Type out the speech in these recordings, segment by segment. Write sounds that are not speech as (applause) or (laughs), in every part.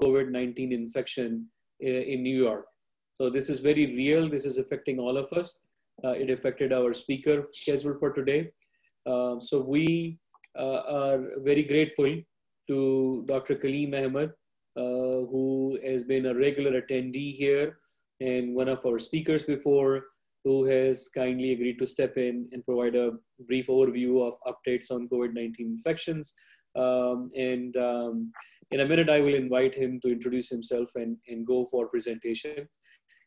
COVID-19 infection in New York. So this is very real. This is affecting all of us. Uh, it affected our speaker schedule for today. Uh, so we uh, are very grateful to Dr. Kalim Ahmed, uh, who has been a regular attendee here and one of our speakers before, who has kindly agreed to step in and provide a brief overview of updates on COVID-19 infections. Um, and um, in a minute, I will invite him to introduce himself and, and go for presentation.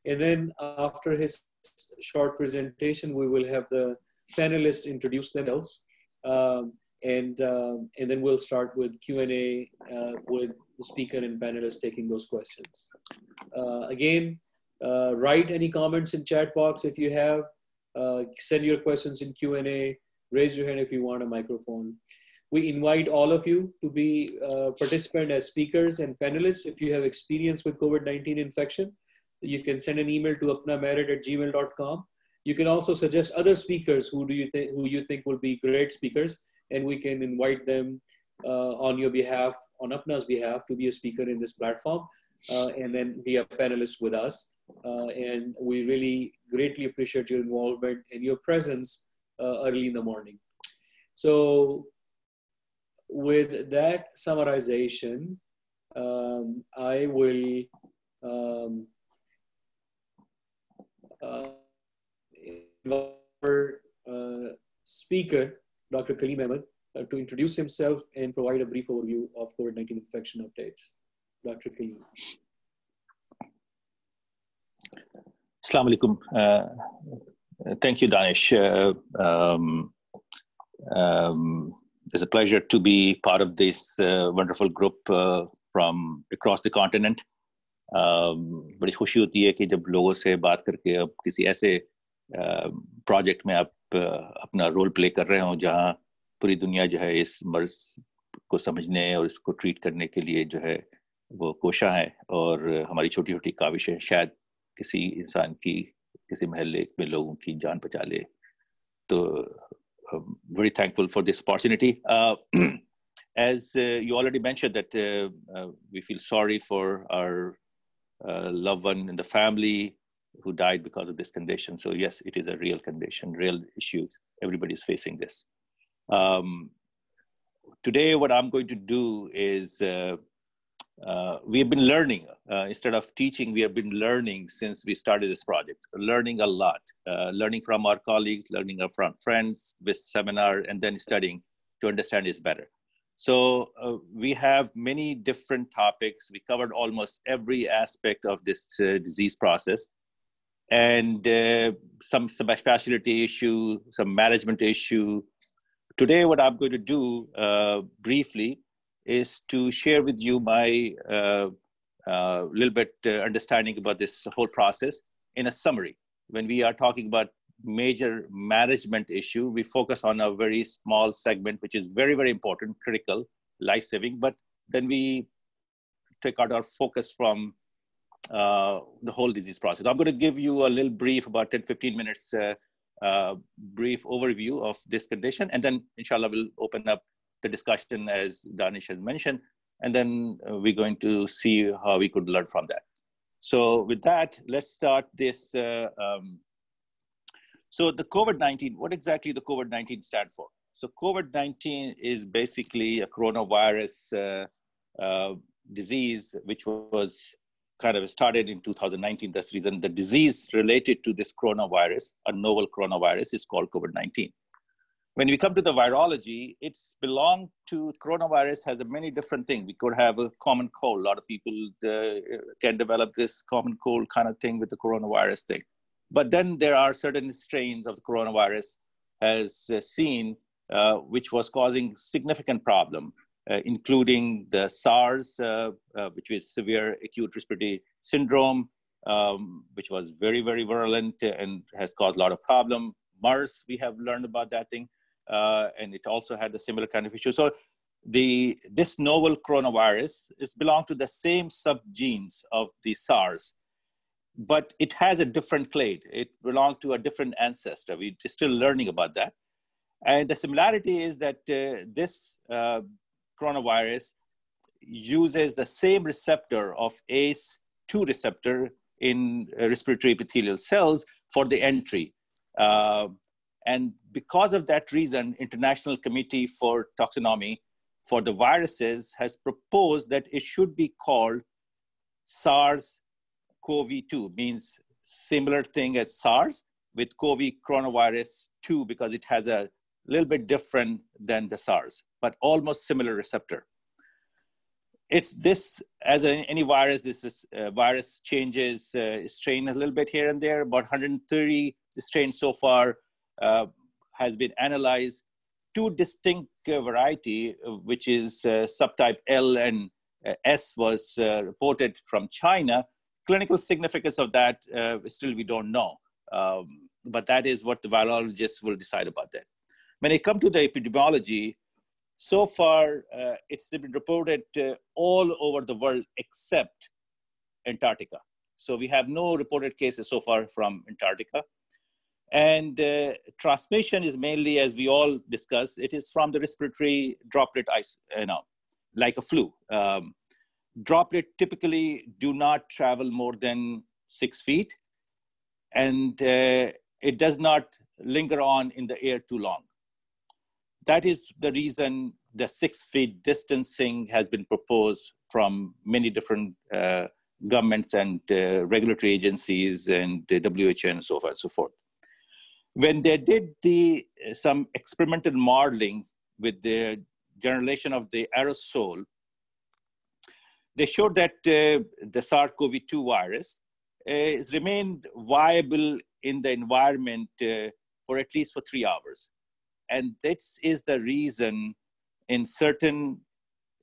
And then after his short presentation, we will have the panelists introduce themselves. Um, and, um, and then we'll start with Q&A uh, with the speaker and panelists taking those questions. Uh, again, uh, write any comments in chat box if you have. Uh, send your questions in Q&A. Raise your hand if you want a microphone. We invite all of you to be uh, participant as speakers and panelists if you have experience with COVID-19 infection you can send an email to appnamerit at gmail.com. You can also suggest other speakers who do you think who you think will be great speakers, and we can invite them uh, on your behalf, on APPNA's behalf, to be a speaker in this platform, uh, and then be a panelist with us. Uh, and we really greatly appreciate your involvement and your presence uh, early in the morning. So, with that summarization, um, I will. Um, uh, our uh, speaker, Dr. Kalim Ahmed, uh, to introduce himself and provide a brief overview of COVID-19 infection updates. Dr. Kalim. Assalamu alaikum. Uh, thank you, Danish. Uh, um, um, it's a pleasure to be part of this uh, wonderful group from across the continent. बड़ी खुशी होती है कि जब लोगों से बात करके अब किसी ऐसे प्रोजेक्ट में आप अपना रोल प्ले कर रहे हो जहाँ पूरी दुनिया जो है इस मर्ज को समझने और इसको ट्रीट करने के लिए जो है वो कोशा है और हमारी छोटी छोटी काविशें शायद किसी इंसान की किसी महल में लोगों की जान बचा ले तो very thankful for this opportunity. Uh, (clears throat) as uh, you already mentioned that uh, we feel sorry for our uh, loved one in the family who died because of this condition. So yes, it is a real condition, real issues. Everybody is facing this. Um, today, what I'm going to do is uh, we have been learning uh, instead of teaching. We have been learning since we started this project. Learning a lot, uh, learning from our colleagues, learning from friends, with seminar, and then studying to understand is better. So uh, we have many different topics. We covered almost every aspect of this uh, disease process and uh, some specialty issue, some management issue. Today, what I'm going to do briefly is to share with you my uh, uh, little bit understanding about this whole process in a summary. When we are talking about major management issue. We focus on a very small segment, which is very, very important, critical, life saving. But then we take out our focus from uh, the whole disease process. I'm going to give you a little brief, about 10, 15 minutes, uh, uh, brief overview of this condition. And then, inshallah, we'll open up the discussion as Danish has mentioned. And then uh, we're going to see how we could learn from that. So with that, let's start this uh, um, so the COVID-19, what exactly the COVID-19 stand for? So COVID-19 is basically a coronavirus uh, uh, disease, which was kind of started in 2019. That's the reason the disease related to this coronavirus, a novel coronavirus, is called COVID-19. When we come to the virology, it's belonged to coronavirus has a many different things. We could have a common cold. A lot of people uh, can develop this common cold kind of thing with the coronavirus thing. But then there are certain strains of the coronavirus as uh, seen, uh, which was causing significant problem, uh, including the SARS, uh, uh, which is severe acute respiratory syndrome, um, which was very, very virulent and has caused a lot of problem. MERS, we have learned about that thing, uh, and it also had a similar kind of issue. So the this novel coronavirus is belong to the same subgenus of the SARS, but it has a different clade. It belongs to a different ancestor. We're still learning about that. And the similarity is that uh, this uh, coronavirus uses the same receptor of ACE2 receptor in respiratory epithelial cells for the entry. Uh, and because of that reason, International Committee for Taxonomy for the viruses has proposed that it should be called SARS-CoV-2, means similar thing as SARS with COVID coronavirus 2 because it has a little bit different than the SARS, but almost similar receptor. It's this, as a, any virus, this is, uh, virus changes uh, strain a little bit here and there. About 130 strains so far uh, has been analyzed. Two distinct uh, variety, uh, which is uh, subtype L and S was reported from China. Clinical significance of that, still we don't know. Um, but that is what the virologists will decide about that. When it comes to the epidemiology, so far uh, it's been reported uh, all over the world except Antarctica. So we have no reported cases so far from Antarctica. And uh, transmission is mainly, as we all discussed, it is from the respiratory droplet, you know, like a flu. Um, droplet typically do not travel more than six feet, and uh, it does not linger on in the air too long. That is the reason the six feet distancing has been proposed from many different uh, governments and uh, regulatory agencies and the WHO and so forth and so forth when they did the some experimental modeling with the generation of the aerosol, they showed that uh, the SARS-CoV-2 virus uh, remained viable in the environment uh, for at least for three hours. And this is the reason in certain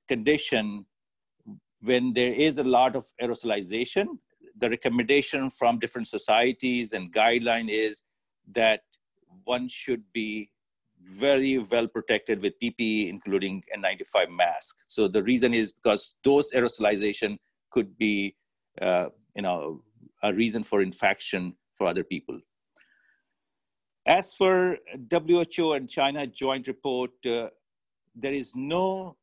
condition when there is a lot of aerosolization, the recommendation from different societies and guideline is that one should be very well protected with PPE, including N95 mask. So the reason is because those aerosolization could be, uh, you know, a reason for infection for other people. As for WHO and China joint report, uh, there is no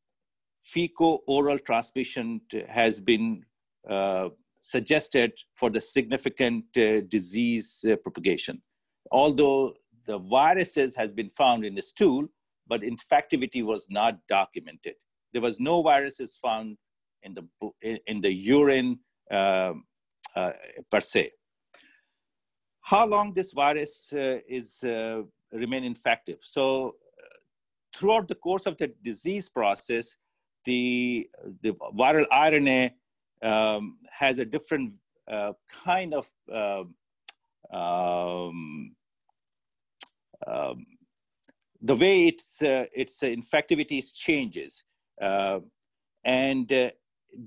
fecal-oral transmission has been uh, suggested for the significant uh, disease uh, propagation although the viruses has been found in the stool, but infectivity was not documented. There was no viruses found in the, in the urine uh, uh, per se. How long this virus uh, is uh, remain infective? So uh, throughout the course of the disease process, the, the viral RNA um, has a different uh, kind of um, um, the way its uh, its infectivity changes, uh, and uh,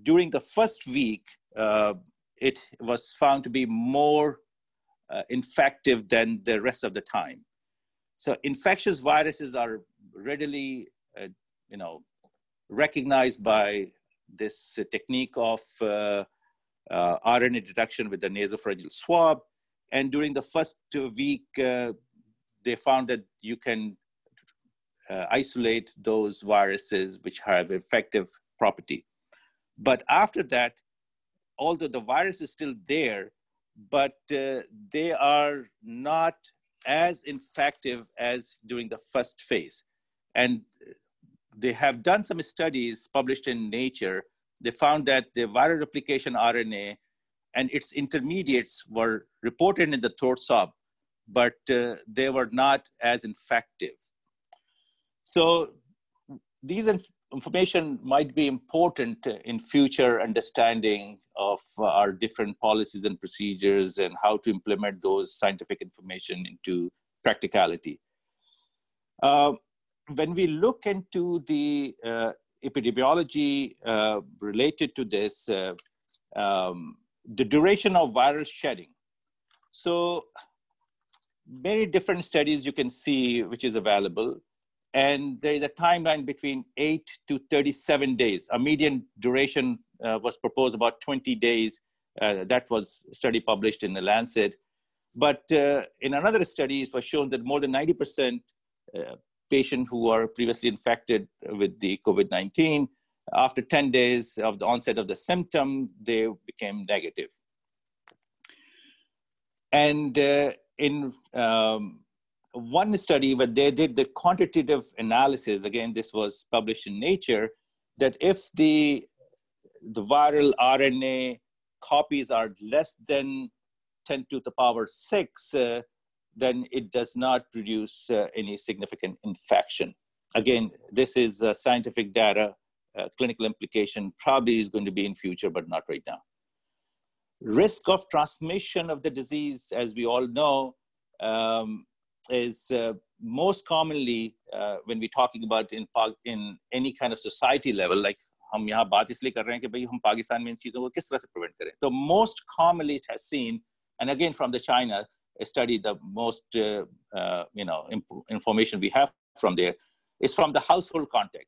during the first week, uh, it was found to be more uh, infective than the rest of the time. So infectious viruses are readily, uh, you know, recognized by this technique of RNA detection with the nasopharyngeal swab. And during the first week, they found that you can uh, isolate those viruses which have effective property. But after that, although the virus is still there, but uh, they are not as infective as during the first phase. And they have done some studies published in Nature. They found that the viral replication RNA and its intermediates were reported in the throat swab but uh, they were not as effective. So these inf information might be important in future understanding of our different policies and procedures and how to implement those scientific information into practicality. Uh, when we look into the uh, epidemiology uh, related to this, uh, um, the duration of viral shedding. So many different studies you can see which is available. And there is a timeline between 8 to 37 days. A median duration uh, was proposed about 20 days. Uh, that was study published in the Lancet. But uh, in another study, it was shown that more than 90% uh, patients who are previously infected with the COVID-19 after 10 days of the onset of the symptom, they became negative. And uh, in um, one study where they did the quantitative analysis, again, this was published in Nature, that if the, the viral RNA copies are less than 10 to the power 6, uh, then it does not produce uh, any significant infection. Again, this is uh, scientific data uh, clinical implication probably is going to be in future, but not right now Risk of transmission of the disease, as we all know, um, is uh, most commonly uh, when we're talking about in, in any kind of society level, like हम यहाँ बात इसलिए कर रहे हैं कि भाई हम पाकिस्तान में इन चीज़ों को किस तरह से प्रिवेंट करें तो most commonly it has seen and again from the China study the most uh, uh, you know information we have from there is from the household contact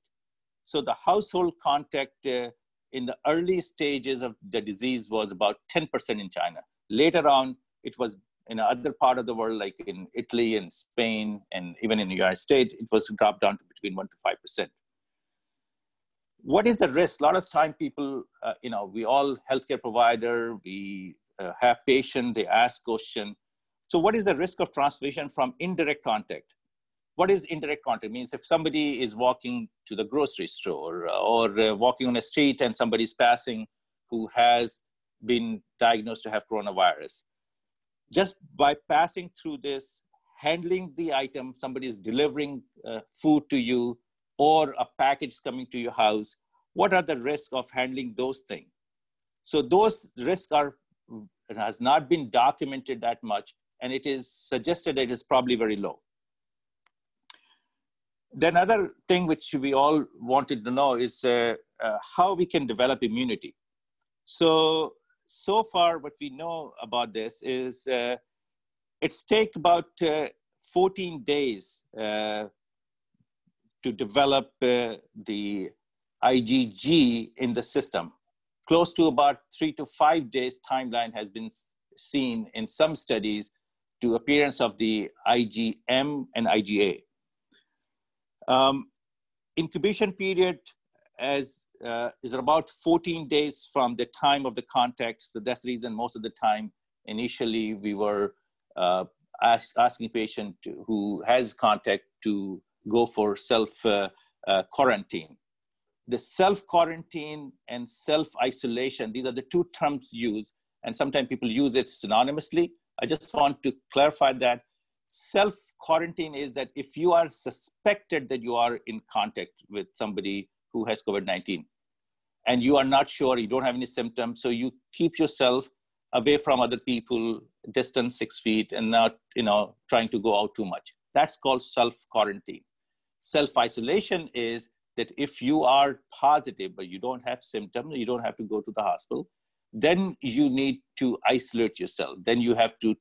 so the household contact uh, in the early stages of the disease was about 10% in China. Later on, it was in other part of the world, like in Italy and Spain, and even in the United States, it was dropped down to between one to five percent. What is the risk? A lot of time, people, uh, you know, we all healthcare provider, we uh, have patient, they ask question. So, what is the risk of transmission from indirect contact? What is indirect contact? It means if somebody is walking to the grocery store or uh, walking on a street and somebody's passing who has been diagnosed to have coronavirus, just by passing through this, handling the item, somebody is delivering uh, food to you or a package coming to your house, what are the risks of handling those things? So those risks are has not been documented that much, and it is suggested that it is probably very low. Then another thing which we all wanted to know is uh, uh, how we can develop immunity. So, so far what we know about this is uh, it's take about uh, 14 days uh, to develop uh, the IgG in the system. Close to about three to five days timeline has been seen in some studies to appearance of the IgM and IgA. Um, incubation period as, uh, is about 14 days from the time of the contact. So that's the reason most of the time, initially, we were uh, ask, asking patient who has contact to go for self uh, uh quarantine. The self quarantine and self isolation, these are the two terms used, and sometimes people use it synonymously. I just want to clarify that self quarantine is that if you are suspected that you are in contact with somebody who has COVID 19 and you are not sure, you don't have any symptoms, so you keep yourself away from other people, distance six feet, and not you know trying to go out too much. That's called self quarantine. Self isolation is that if you are positive but you don't have symptoms, you don't have to go to the hospital, then you need to isolate yourself. Then you have to,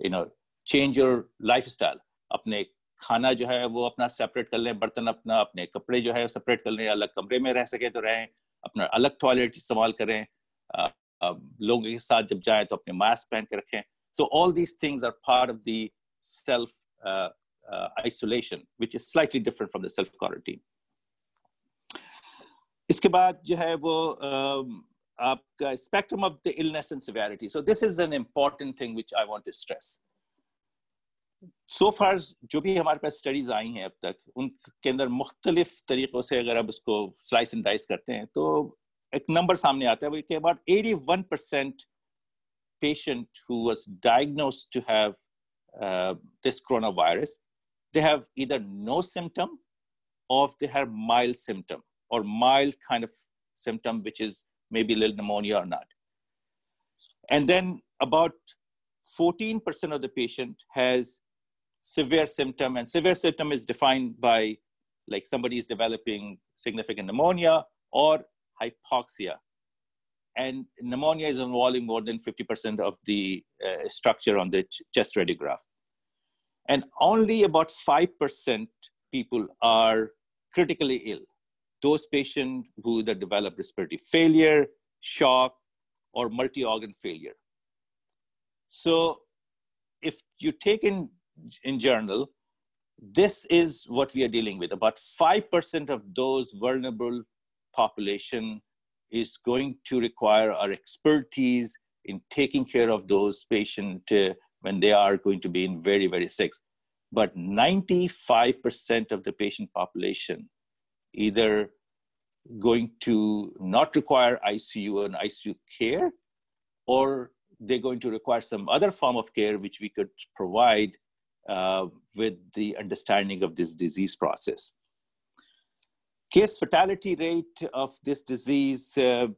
you know, change your lifestyle अपने खाना जो है वो अपना separate कर लें, बर्तन अपना, अपने कपड़े जो है सेपरेट कर लें, अलग कमरे में रह सके तो रहें, अपना अलग टॉयलेट इस्तेमाल करें लोगों के साथ जब जाएँ तो अपने मास्क पहन के रखें। तो all these things are part of the self isolation which is slightly different from the self quarantine इसके बाद जो है वो आपका spectrum of the illness and severity. So this is an important thing which I want to stress. So so far जो भी हमारे पास studies आई हैं अब तक, उनके अंदर मुख्तलिफ़ तरीक़ों से अगर आप उसको स्लाइस एंड डाइस करते हैं तो एक नंबर सामने आता है कि about 81 percent patient who was diagnosed to have this corona virus they have either no symptom of they have mild symptom और mild kind of symptom which is may be लिल निमोनिया और not and then about 14% of the patient has severe symptom, and severe symptom is defined by like somebody is developing significant pneumonia or hypoxia. And pneumonia is involving more than 50% of the uh, structure on the ch- chest radiograph. And only about 5% people are critically ill. Those patients who either develop respiratory failure, shock, or multi organ failure. So, if you take in in journal, this is what we are dealing with. About 5% of those vulnerable population is going to require our expertise in taking care of those patients uh, when they are going to be in very, very sick. But 95% of the patient population either going to not require ICU and ICU care, or they're going to require some other form of care which we could provide uh, with the understanding of this disease process. Case fatality rate of this disease uh,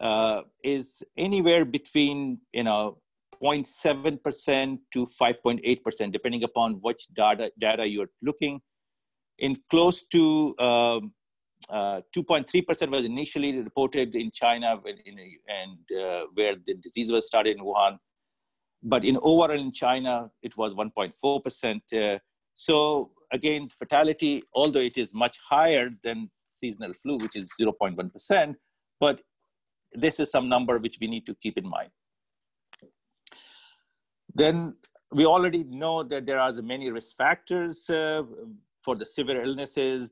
uh, is anywhere between you know 0.7% to 5.8%, depending upon which data, data you're looking. In close to um, uh, 2.3% was initially reported in China in, and uh, where the disease was started in Wuhan. But in overall in China, it was 1.4%. Uh, so again, fatality, although it is much higher than seasonal flu, which is 0.1%, but this is some number which we need to keep in mind. Then we already know that there are many risk factors uh, for the severe illnesses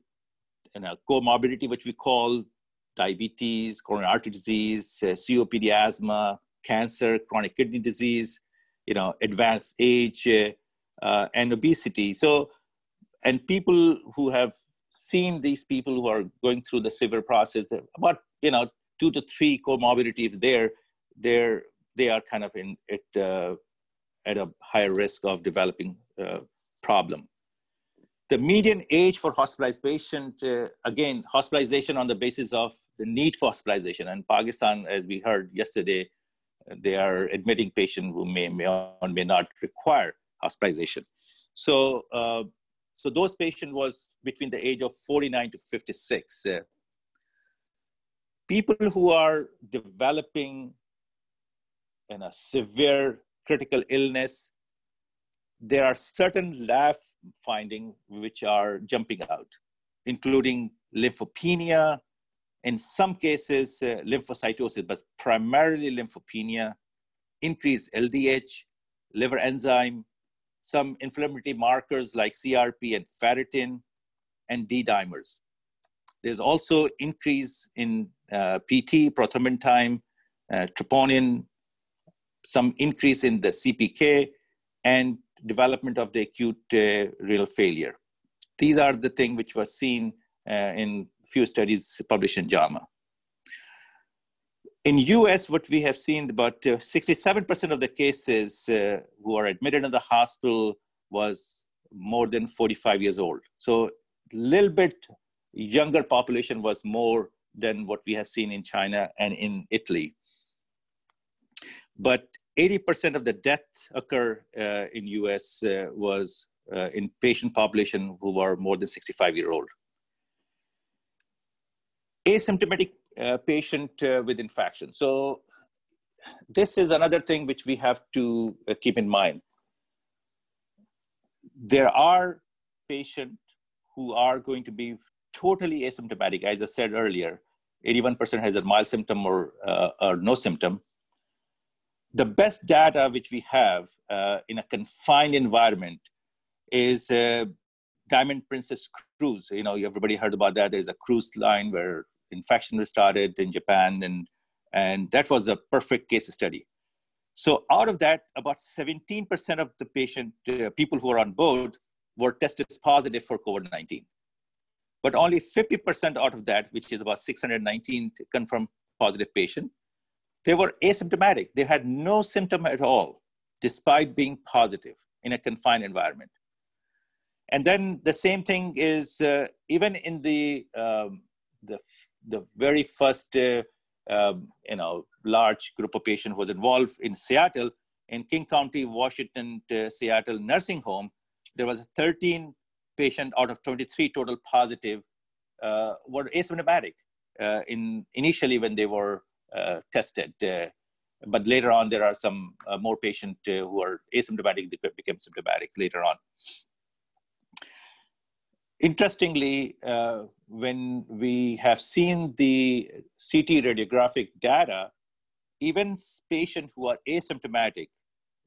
and a comorbidity, which we call diabetes, coronary artery disease, uh, COPD, asthma, cancer, chronic kidney disease, you know, advanced age, uh, uh, and obesity. So, and people who have seen these people who are going through the severe process, about you know two to three comorbidities there, they're they are kind of in it uh, at a higher risk of developing uh, problem. The median age for hospitalized patient, uh, again, hospitalization on the basis of the need for hospitalization. And Pakistan, as we heard yesterday, they are admitting patients who may, may or may not require hospitalization. So, uh, so those patients was between the age of 49 to 56. Uh, people who are developing in a severe critical illness, there are certain lab findings which are jumping out, including lymphopenia, in some cases uh, lymphocytosis, but primarily lymphopenia, increased LDH, liver enzyme, some inflammatory markers like CRP and ferritin, and D dimers. There's also increase in uh, PT, prothrombin time, uh, troponin, some increase in the CPK, and development of the acute uh, renal failure. These are the things which were seen in few studies published in JAMA. In US, what we have seen, about 67% uh, of the cases uh, who are admitted in the hospital was more than 45 years old. So a little bit younger population was more than what we have seen in China and in Italy. But 80% of the death occur uh, in US uh, was uh, in patient population who are more than 65 year old. Asymptomatic uh, patient uh, with infection. So this is another thing which we have to uh, keep in mind. There are patients who are going to be totally asymptomatic. As I said earlier, 81% has a mild symptom or, uh, or no symptom. The best data which we have uh, in a confined environment is uh, Diamond Princess Cruise. You know, everybody heard about that. There's a cruise line where infection was started in Japan, and, and that was a perfect case study. So out of that, about 17% of the patient, uh, people who are on board were tested positive for COVID-19. But only 50% out of that, which is about 619 confirmed positive patient, they were asymptomatic. They had no symptom at all, despite being positive in a confined environment. And then the same thing is uh, even in the, um, the, the very first uh, um, you know, large group of patients was involved in Seattle, in King County, Washington, uh, Seattle nursing home, there was 13 patient out of 23 total positive uh, were asymptomatic uh, in initially when they were uh, tested. Uh, but later on, there are some uh, more patients who are asymptomatic that became symptomatic later on. Interestingly, when we have seen the CT radiographic data, even patients who are asymptomatic,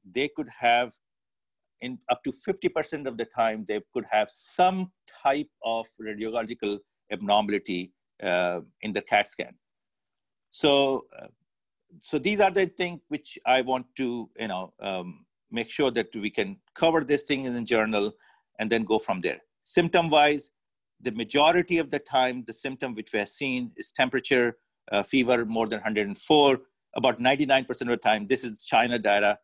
they could have in up to 50% of the time, they could have some type of radiological abnormality uh, in the CAT scan. So, uh, so these are the things which I want to, you know, um, make sure that we can cover this thing in the journal and then go from there. Symptom wise, the majority of the time, the symptom which we have seen is temperature, uh, fever more than 104. About 99% of the time, this is China data.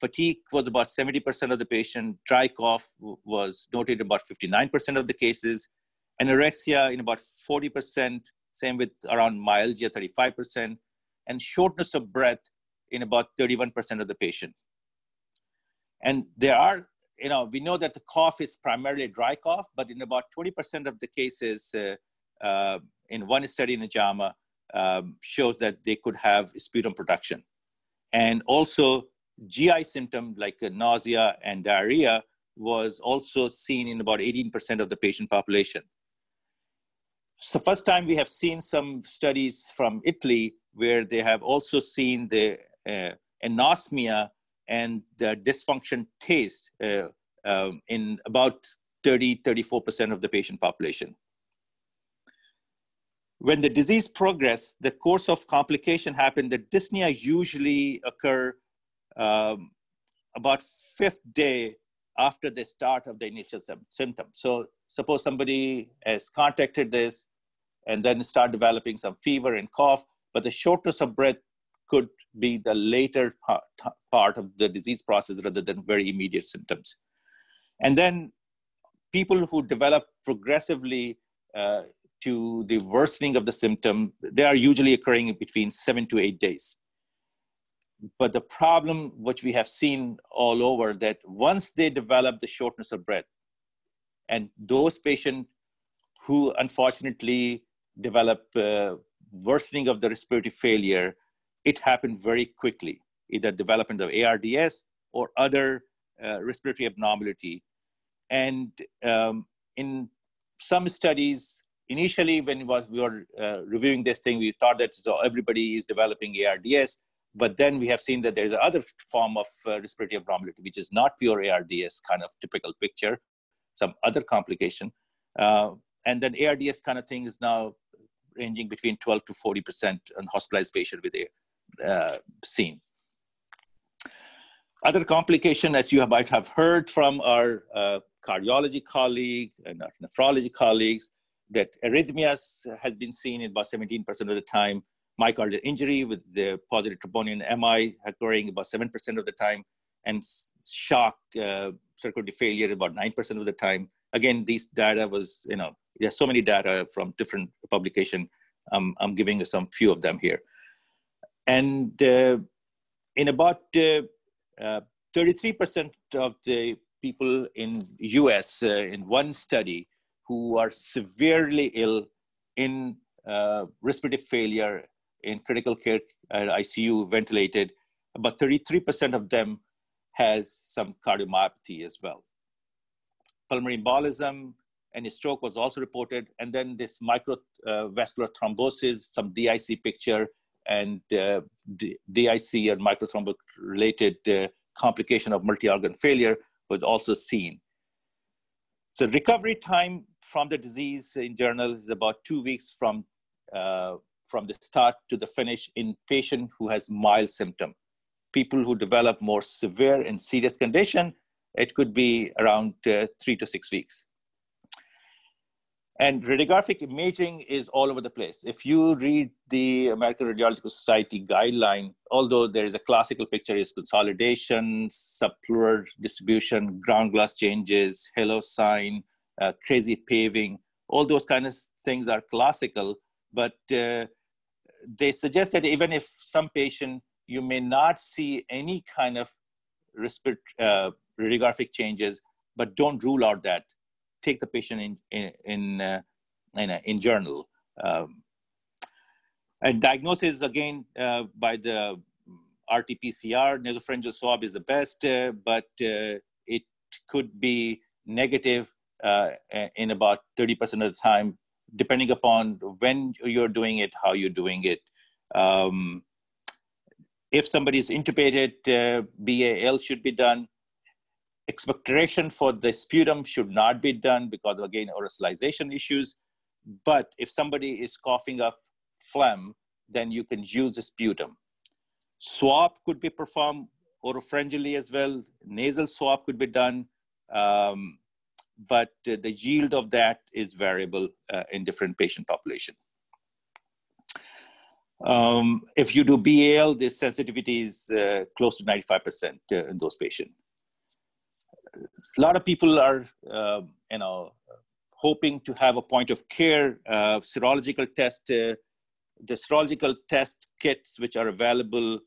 Fatigue was about 70% of the patient. Dry cough was noted about 59% of the cases. Anorexia in about 40%, same with around myalgia, 35%. And shortness of breath in about 31% of the patient. And there are, you know, we know that the cough is primarily dry cough, but in about 20% of the cases, uh, uh, in one study in the JAMA, um, shows that they could have sputum production. And also, GI symptom like uh, nausea and diarrhea was also seen in about 18% of the patient population. So first time we have seen some studies from Italy where they have also seen the uh, anosmia and the dysfunction taste uh, um, in about 30, 34% of the patient population. When the disease progressed, the course of complication happened. The dyspnea usually occur um, about fifth day after the start of the initial symptoms. So suppose somebody has contacted this and then start developing some fever and cough, but the shortness of breath could be the later part of the disease process rather than very immediate symptoms. And then people who develop progressively uh, to the worsening of the symptom, they are usually occurring between seven to eight days. But the problem, which we have seen all over, that once they develop the shortness of breath, and those patients who unfortunately develop uh, worsening of the respiratory failure, it happened very quickly, either development of ARDS or other uh, respiratory abnormality. And um, in some studies, initially when we were uh, reviewing this thing, we thought that so everybody is developing ARDS, but then we have seen that there's another form of uh, respiratory abnormality, which is not pure ARDS kind of typical picture, some other complication. Uh, and then ARDS kind of thing is now ranging between 12 to 40% on hospitalized patient with uh, seen. Other complication, as you might have heard from our uh, cardiology colleague and our nephrology colleagues, that arrhythmias has been seen in about 17% of the time, myocardial injury with the positive troponin MI occurring about 7% of the time, and shock uh, circulatory failure about 9% of the time. Again, these data was, you know, there's so many data from different publication. Um, I'm giving some few of them here. And uh, in about 33% uh, uh, of the people in US uh, in one study who are severely ill in respiratory failure in critical care ICU ventilated, about 33% of them has some cardiomyopathy as well. Pulmonary embolism and stroke was also reported. And then this microvascular thrombosis, some DIC picture, and uh, DIC or microthrombic related uh, complication of multi-organ failure was also seen. So recovery time from the disease in general is about two weeks from, uh, from the start to the finish in patient who has mild symptom. People who develop more severe and serious condition, it could be around uh, three to six weeks. And radiographic imaging is all over the place. If you read the American Radiological Society guideline, although there is a classical picture is consolidation, subpleural distribution, ground glass changes, halo sign, uh, crazy paving, all those kind of things are classical, but uh, they suggest that even if some patient, you may not see any kind of respiratory uh, radiographic changes, but don't rule out that take the patient in in in, uh, in, in, journal. Um, and diagnosis again uh, by the RT-PCR, nasopharyngeal swab is the best, uh, but uh, it could be negative in about 30% of the time, depending upon when you're doing it, how you're doing it. Um, if somebody is intubated, BAL should be done expectoration for the sputum should not be done because of, again aerosolization issues But if somebody is coughing up phlegm, then you can use the sputum. Swab could be performed oropharyngally as well. Nasal swab could be done. Um, but uh, the yield of that is variable uh, in different patient population. Um, if you do BAL, the sensitivity is uh, close to 95% uh, in those patients. A lot of people are, uh, you know, hoping to have a point of care uh, serological test. the serological test kits which are available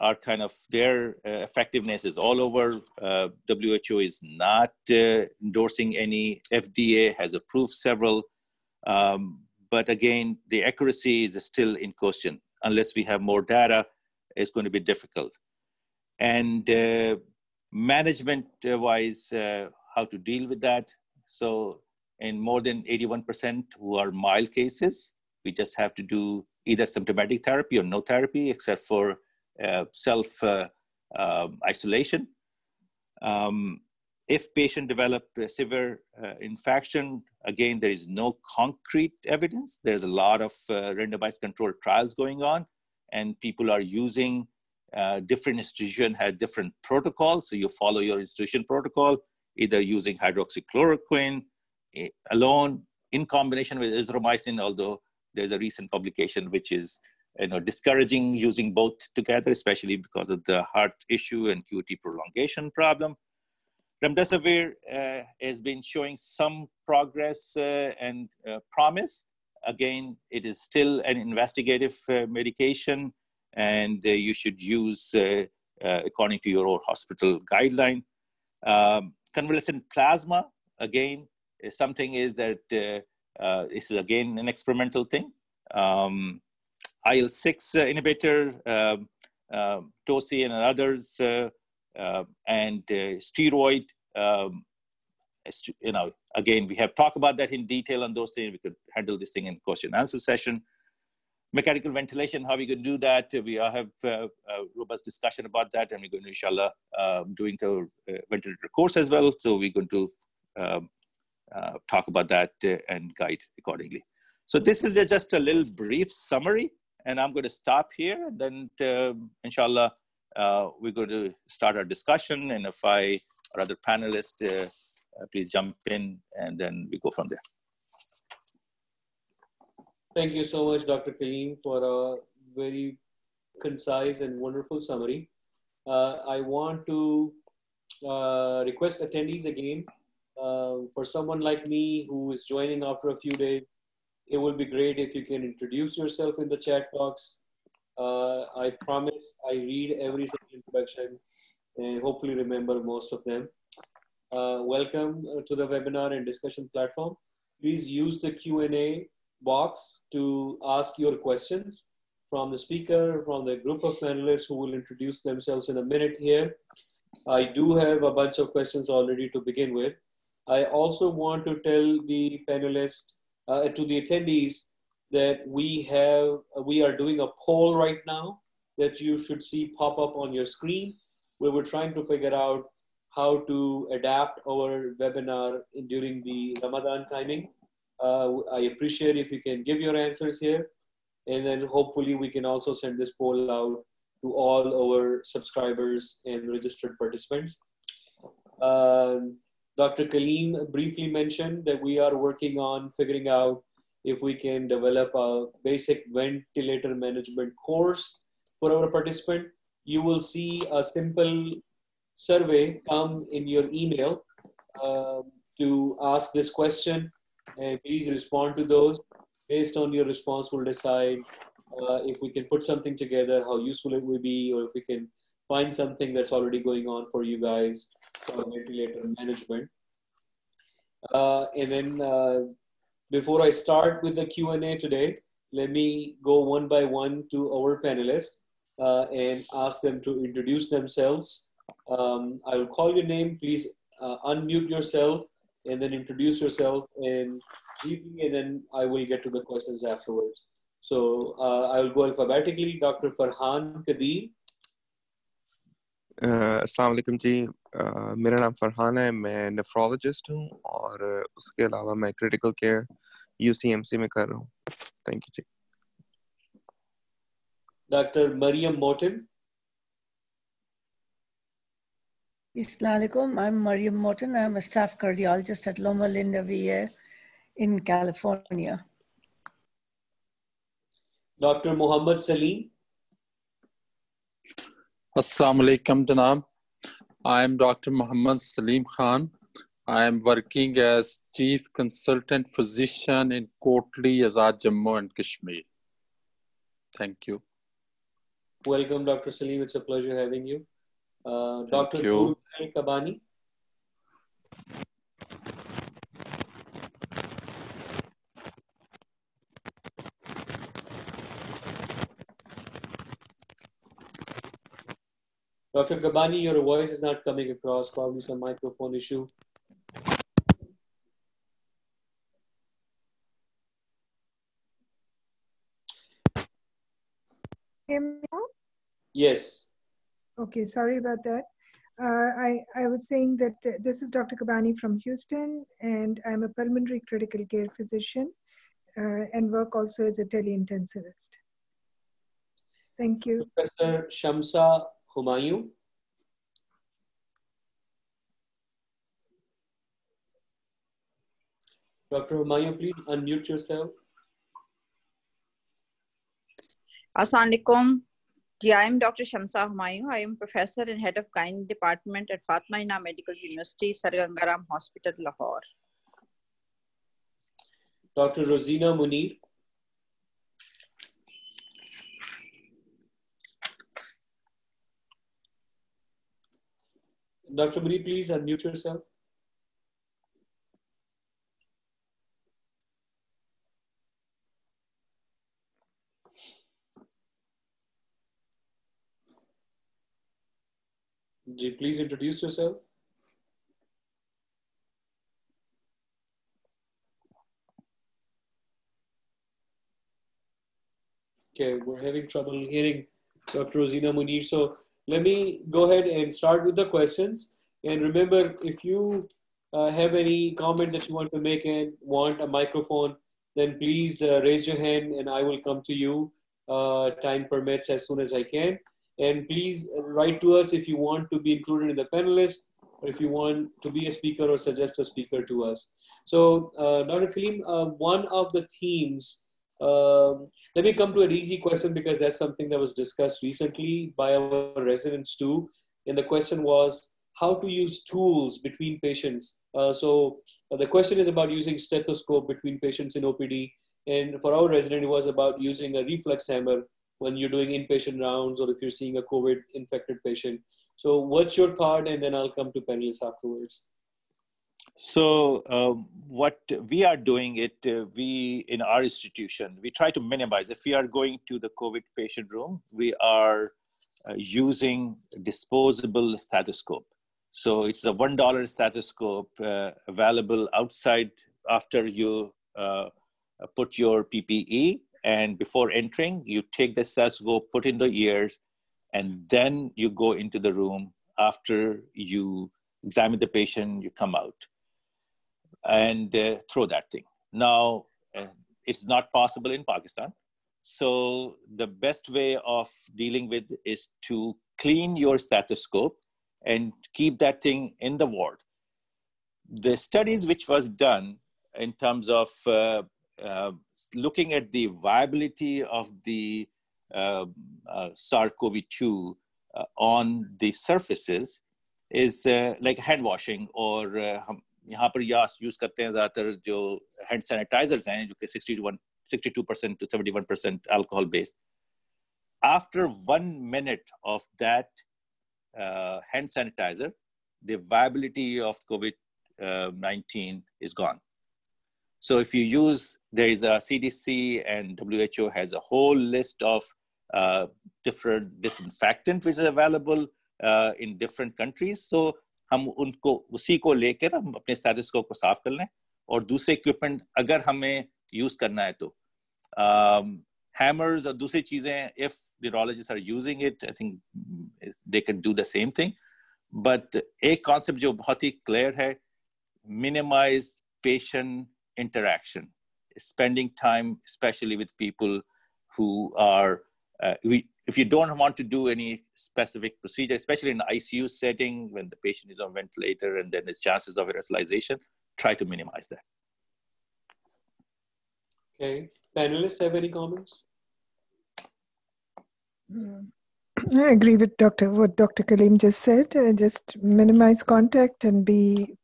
are kind of their uh, effectiveness is all over. Uh, WHO is not uh, endorsing any. FDA has approved several, um, but again, the accuracy is still in question. Unless we have more data, it's going to be difficult. And uh, management-wise, uh, how to deal with that? So, in more than 81% who are mild cases, we just have to do either symptomatic therapy or no therapy, except for uh, self uh, um, isolation. Um, if patient develop severe uh, infection, again, there is no concrete evidence. There's a lot of randomized controlled trials going on, and people are using uh, different institution had different protocols. So you follow your institution protocol, either using hydroxychloroquine eh, alone in combination with azithromycin, although there's a recent publication which is you know, discouraging using both together, especially because of the heart issue and QT prolongation problem. Remdesivir uh, has been showing some progress uh, and uh, promise. Again, it is still an investigative uh, medication, and uh, you should use uh, according to your own hospital guideline. Um, convalescent plasma, again, is something is that this is again an experimental thing. Um, IL-6 uh, inhibitor, um, um, TOSI and others, uh, uh, and steroid. Um, you know, again, we have talked about that in detail on those things. We could handle this thing in question answer session. Mechanical ventilation, how we could do that. We have a robust discussion about that, and we're going to, inshallah, uh, doing the ventilator course as well. So we're going to um, uh, talk about that uh, and guide accordingly. So this is just a little brief summary and I'm going to stop here. Then, uh, inshallah, uh, we're going to start our discussion. And if I or other panelists, uh, uh, please jump in, and then we go from there. Thank you so much, Dr. Kalim, for a very concise and wonderful summary. Uh, I want to uh, request attendees again for someone like me who is joining after a few days it would be great if you can introduce yourself in the chat box. Uh, I promise I read every single introduction and hopefully remember most of them. Uh, welcome uh, to the webinar and discussion platform. Please use the Q&A box to ask your questions from the speaker, from the group of panelists who will introduce themselves in a minute here. I do have a bunch of questions already to begin with. I also want to tell the panelists uh, to the attendees that we have we are doing a poll right now that you should see pop up on your screen where we're trying to figure out how to adapt our webinar during the Ramadan timing. Uh, I appreciate if you can give your answers here and then hopefully we can also send this poll out to all our subscribers and registered participants. Um, Dr. Kalim briefly mentioned that we are working on figuring out if we can develop a basic ventilator management course for our participant. You will see a simple survey come in your email uh, to ask this question and please respond to those. Based on your response, we'll decide uh, if we can put something together, how useful it will be, or if we can find something that's already going on for you guys for ventilator management. Uh, and then uh, before I start with the Q&A today, let me go one by one to our panelists uh, and ask them to introduce themselves. Um, I will call your name. Please uh, unmute yourself and then introduce yourself and briefly, and then I will get to the questions afterwards. So uh, I will go alphabetically. Dr. Farhan Kadir. Aslam ji मेरा नाम फरहान है मैं nephrologist हूँ और उसके अलावा मैं critical care यूसीएमसी में कर रहा हूँ thank you ji doctor Maryam मोटन Assalamualaikum. I'm Mariam Morton. I'm a staff cardiologist at Loma Linda VA in California. Dr. Muhammad Salim. Assalamu alaikum, Janab. I am Dr. Muhammad Salim Khan. I am working as Chief Consultant Physician in Kotli, Azad, Jammu and Kashmir. Thank you. Welcome, Dr. Salim. It's a pleasure having you. Uh, Dr. you. Kabani. Dr. Kabani, your voice is not coming across, probably some microphone issue. Hear me now? Yes. Okay, sorry about that. Uh, I, I was saying that uh, this is Dr. Kabani from Houston, and I'm a pulmonary critical care physician uh, and work also as a tele-intensivist. Thank you. Professor Shamsa Humayun. Dr. Humayun, please unmute yourself. Assalamualaikum. I am Dr. Shamsa Humayun. I am professor and head of gynae department at Fatima Jinnah Medical University, Sir Ganga Ram Hospital, Lahore. Dr. Rosina Munir. Dr. Munir, please unmute yourself. Please introduce yourself. Okay, we're having trouble hearing Dr. Rosina Munir. So let me go ahead and start with the questions. And remember, if you uh, have any comment that you want to make and want a microphone, then please uh, raise your hand and I will come to you. Uh, time permits as soon as I can. And please write to us if you want to be included in the panelist or if you want to be a speaker or suggest a speaker to us. So, uh, Dr. Kalim, uh, one of the themes, um, let me come to an easy question because that's something that was discussed recently by our residents too. And the question was how to use tools between patients. Uh, so uh, the question is about using stethoscope between patients in OPD. And for our resident, it was about using a reflex hammer when you're doing inpatient rounds or if you're seeing a COVID infected patient. So, what's your thought? And then I'll come to panelists afterwards. So, uh, what we are doing it, uh, we in our institution, we try to minimize. If we are going to the COVID patient room, we are uh, using disposable stethoscope. So it's a one dollar stethoscope uh, available outside after you uh, put your PPE and before entering you take the stethoscope put in the ears and then you go into the room. After you examine the patient you come out and uh, throw that thing. Now uh, it's not possible in pakistan. So the best way of dealing with is to clean your stethoscope and keep that thing in the ward. The studies which was done in terms of uh, uh, looking at the viability of the uh, uh, SARS-CoV-2 uh, on the surfaces is uh, like hand washing or uh, हम यहाँ पर यास use करते हैं ज़्यादातर जो hand sanitizers हैं जो कि 61 62% to 71% alcohol based after 1 minute of that hand sanitizer the viability of covid 19 is gone so if you use, there is a CDC and WHO has a whole list of uh, different disinfectant which is available uh, in different countries. So हम उनको उसी को लेकर हम अपने stethoscope को साफ कर लें और दूसरे इक्विपमेंट अगर हमें यूज करना है तो हैमर्स और दूसरी चीजें if neurologists are using it, I think they can do the same thing. But एक concept जो बहुत ही clear है, minimize patient interaction. spending time, especially with people who are, uh, we, if you don't want to do any specific procedure, especially in the ICU setting when the patient is on ventilator and then there's chances of aerosolization, try to minimize that. Okay. Panelists have any comments? (clears throat) I agree with Dr. what Dr. Kalim just said. Uh, just minimize contact and be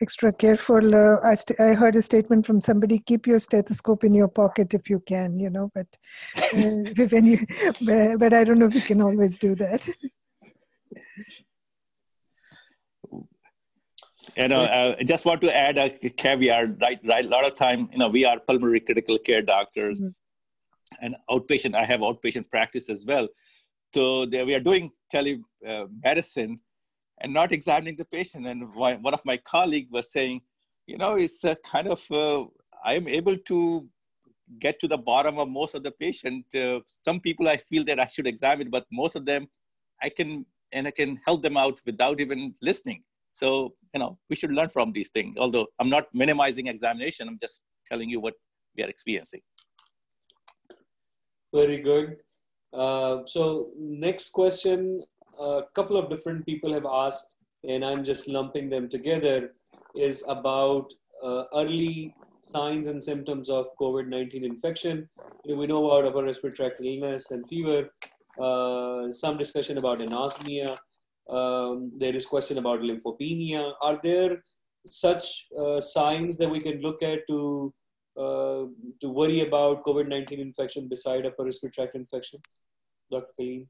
extra careful. Uh, I, st- I heard a statement from somebody: keep your stethoscope in your pocket if you can. You know, but uh, (laughs) (laughs) when you, but, but I don't know if you can always do that. You know, uh, I just want to add a caveat. Right, right. A lot of time, you know, we are pulmonary critical care doctors, mm-hmm. and outpatient. I have outpatient practice as well. So there, we are doing telemedicine and not examining the patient. And one of my colleague was saying, you know, it's a kind of uh, I am able to get to the bottom of most of the patient. Uh, some people I feel that I should examine, but most of them I can and I can help them out without even listening. So, you know, we should learn from these things. Although I'm not minimizing examination, I'm just telling you what we are experiencing. Very good. Uh, so next question, a couple of different people have asked, and I'm just lumping them together, is about uh, early signs and symptoms of COVID-19 infection. You know, we know about upper respiratory tract illness and fever, uh, some discussion about anosmia, um, there is question about lymphopenia. Are there such uh, signs that we can look at to uh, to worry about COVID-19 infection beside upper respiratory tract infection, Dr. Kalim?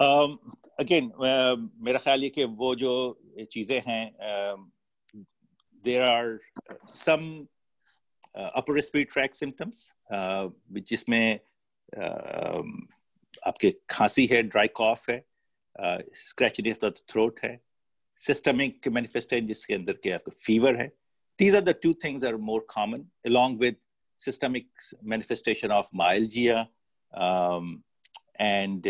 Again um, uh, मेरा ख्याल ये कि वो जो चीज़ें हैं there are some upper speed track symptoms जिसमें uh, आपके खांसी है ड्राई कॉफ है स्क्रैचिंग ऑफ़ थ्रोट है सिस्टमिक मैनिफेस्ट है जिसके अंदर के आपको फीवर है। These are the two things are more common along with systemic manifestation of myalgia and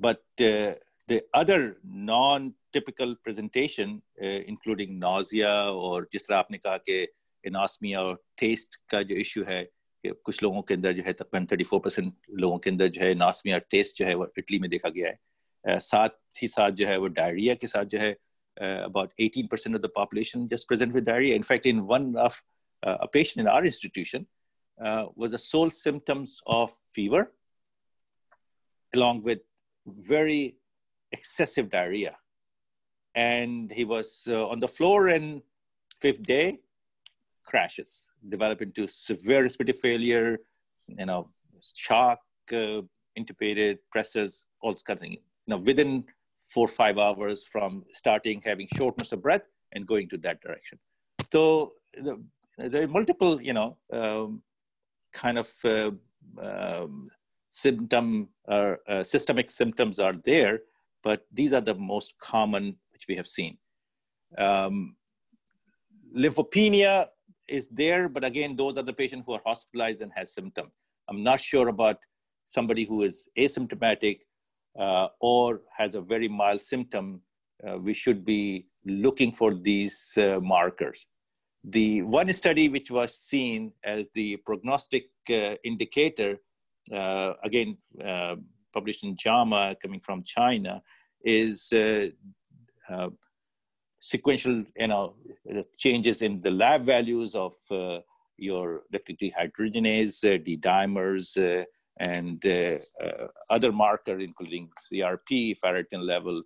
but uh, the other non-typical presentation uh, including nausea और जिस तरह आपने कहा कि एनास्मिया और टेस्ट का जो इशू है कि कुछ लोगों के अंदर जो है तकरीबन 34 परसेंट लोगों के अंदर जो है नास्मिया टेस्ट जो है वो इटली में देखा गया है साथ ही साथ जो है वो डायरिया के साथ जो है about 18% of the population just present with diarrhea. In fact, in one of uh, a patient in our institution uh, was the sole symptoms of fever, along with very excessive diarrhea. And he was uh, on the floor and fifth day crashes, develop into severe respiratory failure, you know, shock, uh, intubated, pressors, all kinds of things know, within four or five hours from starting having shortness of breath and going to that direction. So the, there are multiple, you know, um, kind of uh, um, symptom or uh, systemic symptoms are there, but these are the most common which we have seen. Um, lymphopenia is there, but again, those are the patients who are hospitalized and has symptom. I'm not sure about somebody who is asymptomatic uh, or has a very mild symptom, uh, we should be looking for these uh, markers. The one study which was seen as the prognostic uh, indicator, uh, again, uh, published in JAMA coming from China, is sequential you know, changes in the lab values of your lactic dehydrogenase, D-dimers, and uh, uh, other marker, including CRP, ferritin level.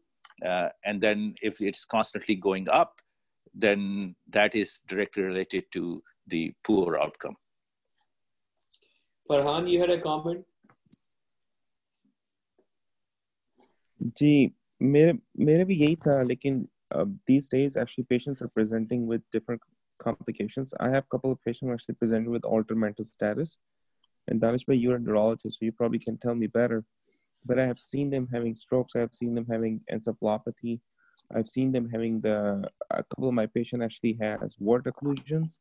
Uh, and then if it's constantly going up, then that is directly related to the poor outcome. Farhan, you had a comment? जी मेरे मेरे भी यही था लेकिन uh, these days actually patients are presenting with different complications. I have a couple of patients actually presenting with altered mental status. And Danish, you're a neurologist, so you probably can tell me better. But I have seen them having strokes. I have seen them having encephalopathy. I've seen them having the, a couple of my patients actually has word occlusions.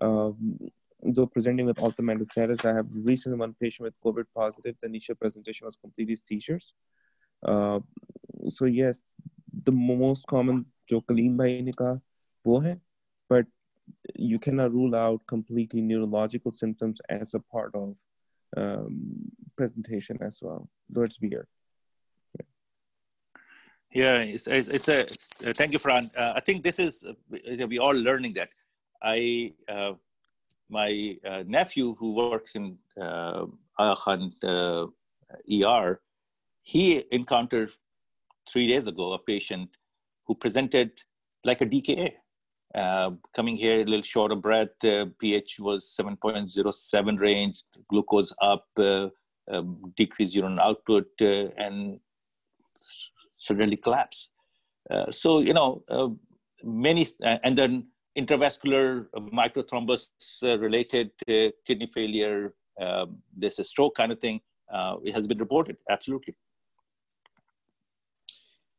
Um, Though presenting with altered status, I have recently one patient with COVID positive. The initial presentation was completely seizures. Uh, so yes, the most common जो कलीम भाई ने but you cannot rule out completely neurological symptoms as a part of um, presentation as well though it's weird yeah, it's, it's, it's a. It's, uh, thank you, Farhan. Uh, I think this is uh, we all learning that. I uh, my uh, nephew who works in uh, uh, ER, he encountered three days ago a patient who presented like a DKA. Uh, coming here a little short of breath, uh, pH was 7.07 range, glucose up, uh, um, decreased urine output, uh, and suddenly collapse. So, you know, many, and then intravascular microthrombus related kidney failure, um, there's a stroke kind of thing. it has been reported, absolutely.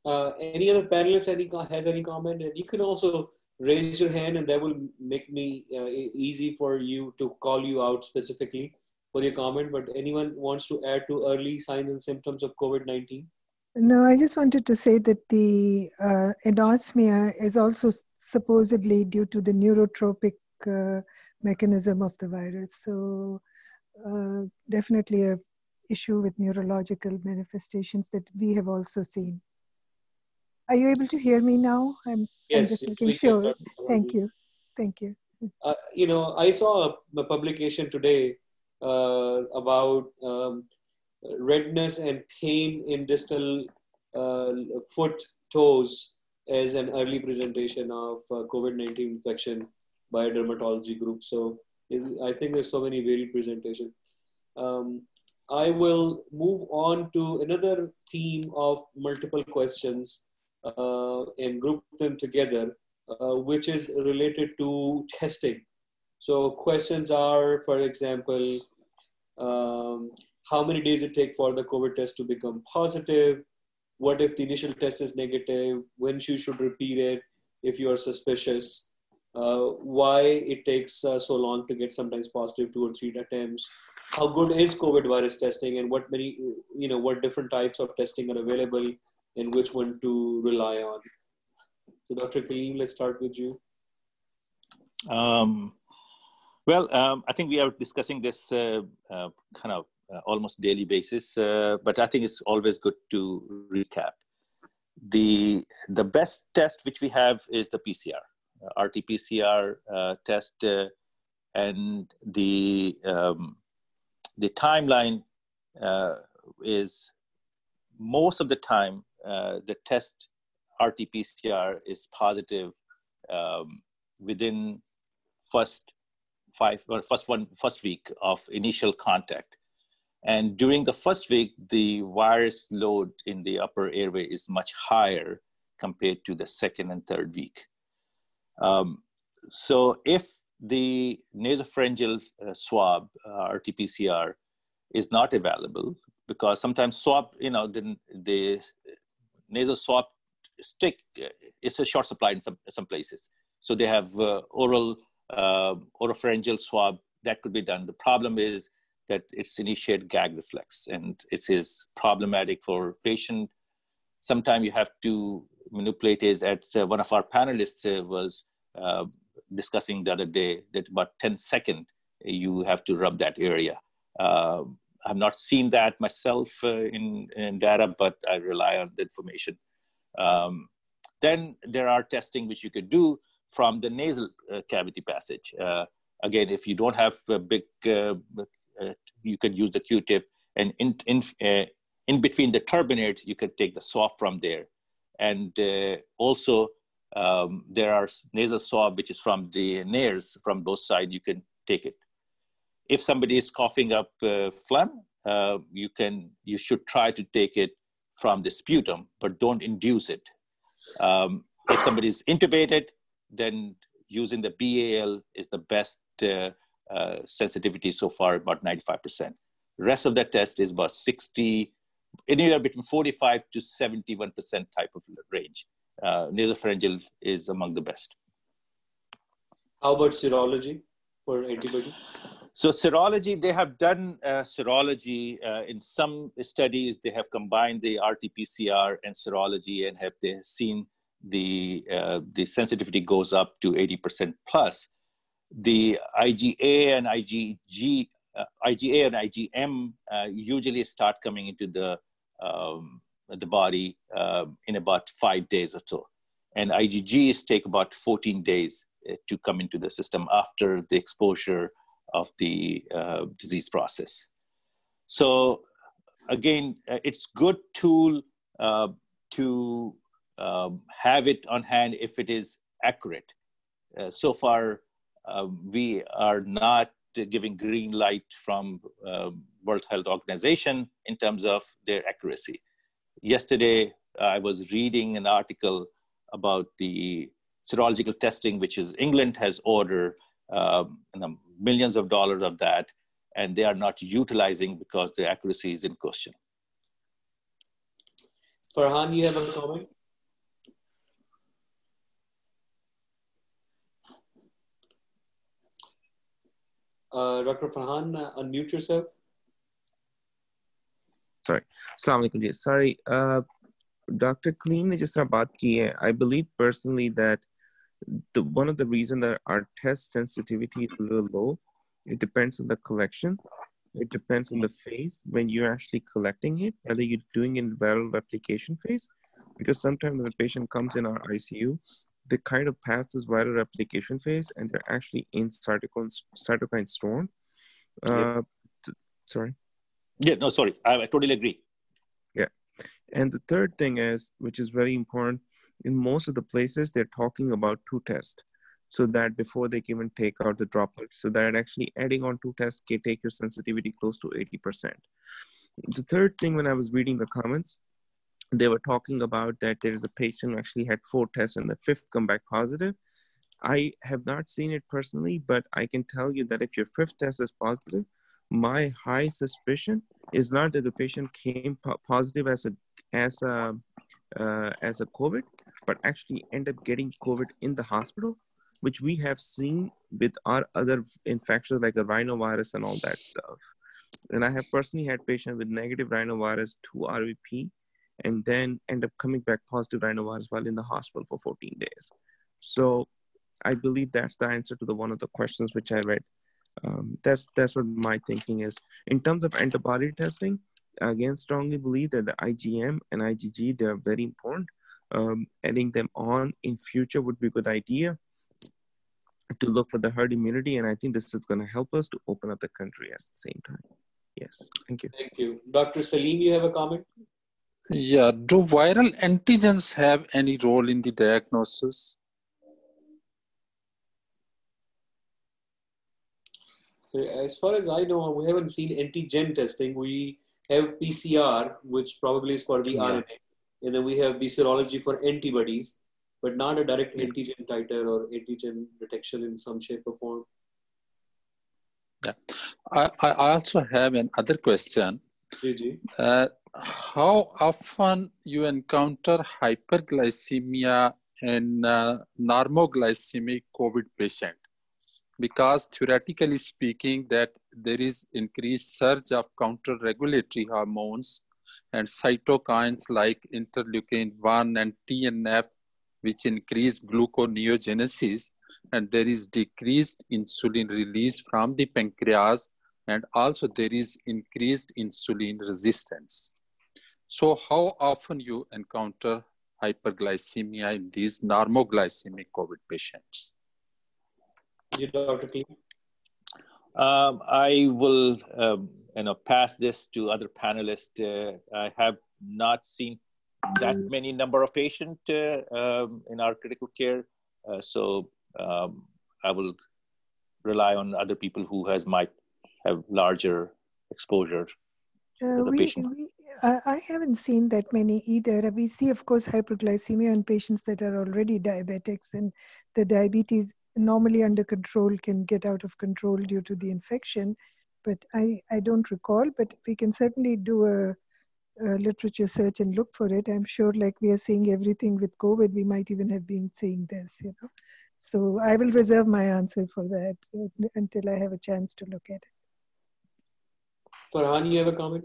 Uh, any other panelists any, has any comment? And you can also raise your hand and that will make me uh, easy for you to call you out specifically for your comment. But anyone wants to add to early signs and symptoms of COVID-19? No, I just wanted to say that the uh, anosmia is also supposedly due to the neurotropic uh, mechanism of the virus. So uh, definitely a issue with neurological manifestations that we have also seen. Are you able to hear me now? I'm, yes, I'm just making sure. Thank you. Thank you. Uh, you know, I saw a, a publication today uh, about um, redness and pain in distal uh, foot toes as an early presentation of uh, COVID-19 infection by a dermatology group. So I think there's so many varied presentations. Um, I will move on to another theme of multiple questions uh, and group them together, uh, which is related to testing. So questions are, for example, um, how many days it take for the COVID test to become positive? What if the initial test is negative? When should you should repeat it if you are suspicious? Uh, why it takes uh, so long to get sometimes positive two or three attempts? How good is COVID virus testing, and what many, you know, what different types of testing are available? and which one to rely on. So, Dr. Kalim, let's start with you. Um, well, um, I think we are discussing this uh, uh, kind of almost daily basis, uh, but I think it's always good to recap. The, the best test which we have is the PCR, uh, RT-PCR uh, test, and the, um, the timeline is most of the time uh, the test RT-PCR is positive um, within first five or first one first week of initial contact. And during the first week, the virus load in the upper airway is much higher compared to the second and third week. Um, so if the nasopharyngeal uh, swab, uh, RT-PCR, is not available, because sometimes swab, you know, the, the nasal swab stick is a short supply in some, some places. So they have uh, oral, uh, oropharyngeal swab that could be done. The problem is that it's initiate gag reflex and it is problematic for patient. Sometimes you have to manipulate is at uh, one of our panelists uh, was uh, discussing the other day that about 10 second you have to rub that area. Uh, I've not seen that myself uh, in, in data, but I rely on the information. Um, then there are testing which you could do from the nasal uh, cavity passage. Uh, again, if you don't have a big, uh, uh, you can use the Q-tip, and in in uh, in between the turbinates, you can take the swab from there. And also, um, there are nasal swab which is from the nares from both sides. You can take it if somebody is coughing up uh, phlegm, uh, you can you should try to take it from the sputum, but don't induce it. Um, if somebody is intubated, then using the BAL is the best uh, uh, sensitivity so far, about 95%. rest of that test is about 60, anywhere between 45 to 71% type of range. Uh, nasopharyngeal is among the best. How about serology for antibody? So serology, they have done uh, serology uh, in some studies. They have combined the RT-PCR and serology, and have they seen the uh, the sensitivity goes up to 80% plus. The IgA and IgG, uh, IgA and IgM uh, usually start coming into the um, the body uh, in about five days or so, and IgGs take about 14 days uh, to come into the system after the exposure of the uh, disease process. So again, uh, it's good tool to um, have it on hand if it is accurate. so far, we are not giving green light from uh, World Health Organization in terms of their accuracy. Yesterday, I was reading an article about the serological testing, which is England has ordered um, millions of dollars of that, and they are not utilizing because the accuracy is in question. Farhan, you have a comment? Uh, Dr. Farhan, uh, unmute yourself. Sorry. Assalamu alaikum. Sorry. Uh, Dr. Kalim ne just baat ki hai. I believe personally that the one of the reason that our test sensitivity is a little low, it depends on the collection. It depends on the phase when you're actually collecting it, whether you're doing it in viral replication phase, because sometimes when the patient comes in our ICU, they kind of pass this viral replication phase and they're actually in cytokine, cytokine storm. Uh, sorry? Yeah, no, sorry. I, I totally agree. Yeah. And the third thing is, which is very important, in most of the places, they're talking about two tests. So that before they even take out the droplet, so that actually adding on two tests can take your sensitivity close to 80%. The third thing when I was reading the comments, they were talking about that there is a patient who actually had four tests and the fifth come back positive. I have not seen it personally, but I can tell you that if your fifth test is positive, my high suspicion is not that the patient came po- positive as a as a uh, as a COVID, but actually end up getting COVID in the hospital, which we have seen with our other infections like the rhinovirus and all that stuff. And I have personally had patients with negative rhinovirus, two RVP, and then end up coming back positive rhinovirus while in the hospital for 14 days. So I believe that's the answer to the one of the questions which I read. Um, that's that's what my thinking is. In terms of antibody testing, again, strongly believe that the IgM and IgG they are very important. Um, adding them on in future would be a good idea to look for the herd immunity, and I think this is going to help us to open up the country at the same time. Yes, thank you. Thank you, Dr. Salim. You have a comment? Yeah, do viral antigens have any role in the diagnosis? As far as I know, we haven't seen antigen testing. We have PCR, which probably is for the yeah. RNA, and then we have the serology for antibodies, but not a direct antigen titer or antigen detection in some shape or form. Yeah, I, I also have another question. Uh, how often you encounter hyperglycemia in uh, normoglycemic COVID patient? Because theoretically speaking, that there is increased surge of counter-regulatory hormones and cytokines like interleukin-1 and TNF, which increase gluconeogenesis, and there is decreased insulin release from the pancreas, and also there is increased insulin resistance. So how often you encounter hyperglycemia in these normoglycemic COVID patients? You, Dr. Um, I will um, you know, pass this to other panelists. Uh, I have not seen that many number of patients uh, um, in our critical care. Uh, so um, I will rely on other people who has might have larger exposure uh, we, we, I haven't seen that many either. We see, of course, hyperglycemia in patients that are already diabetics, and the diabetes normally under control can get out of control due to the infection. But I, I don't recall, but we can certainly do a, a literature search and look for it. I'm sure, like we are seeing everything with COVID, we might even have been seeing this, you know. So I will reserve my answer for that uh, until I have a chance to look at it. Farhan, you have a comment?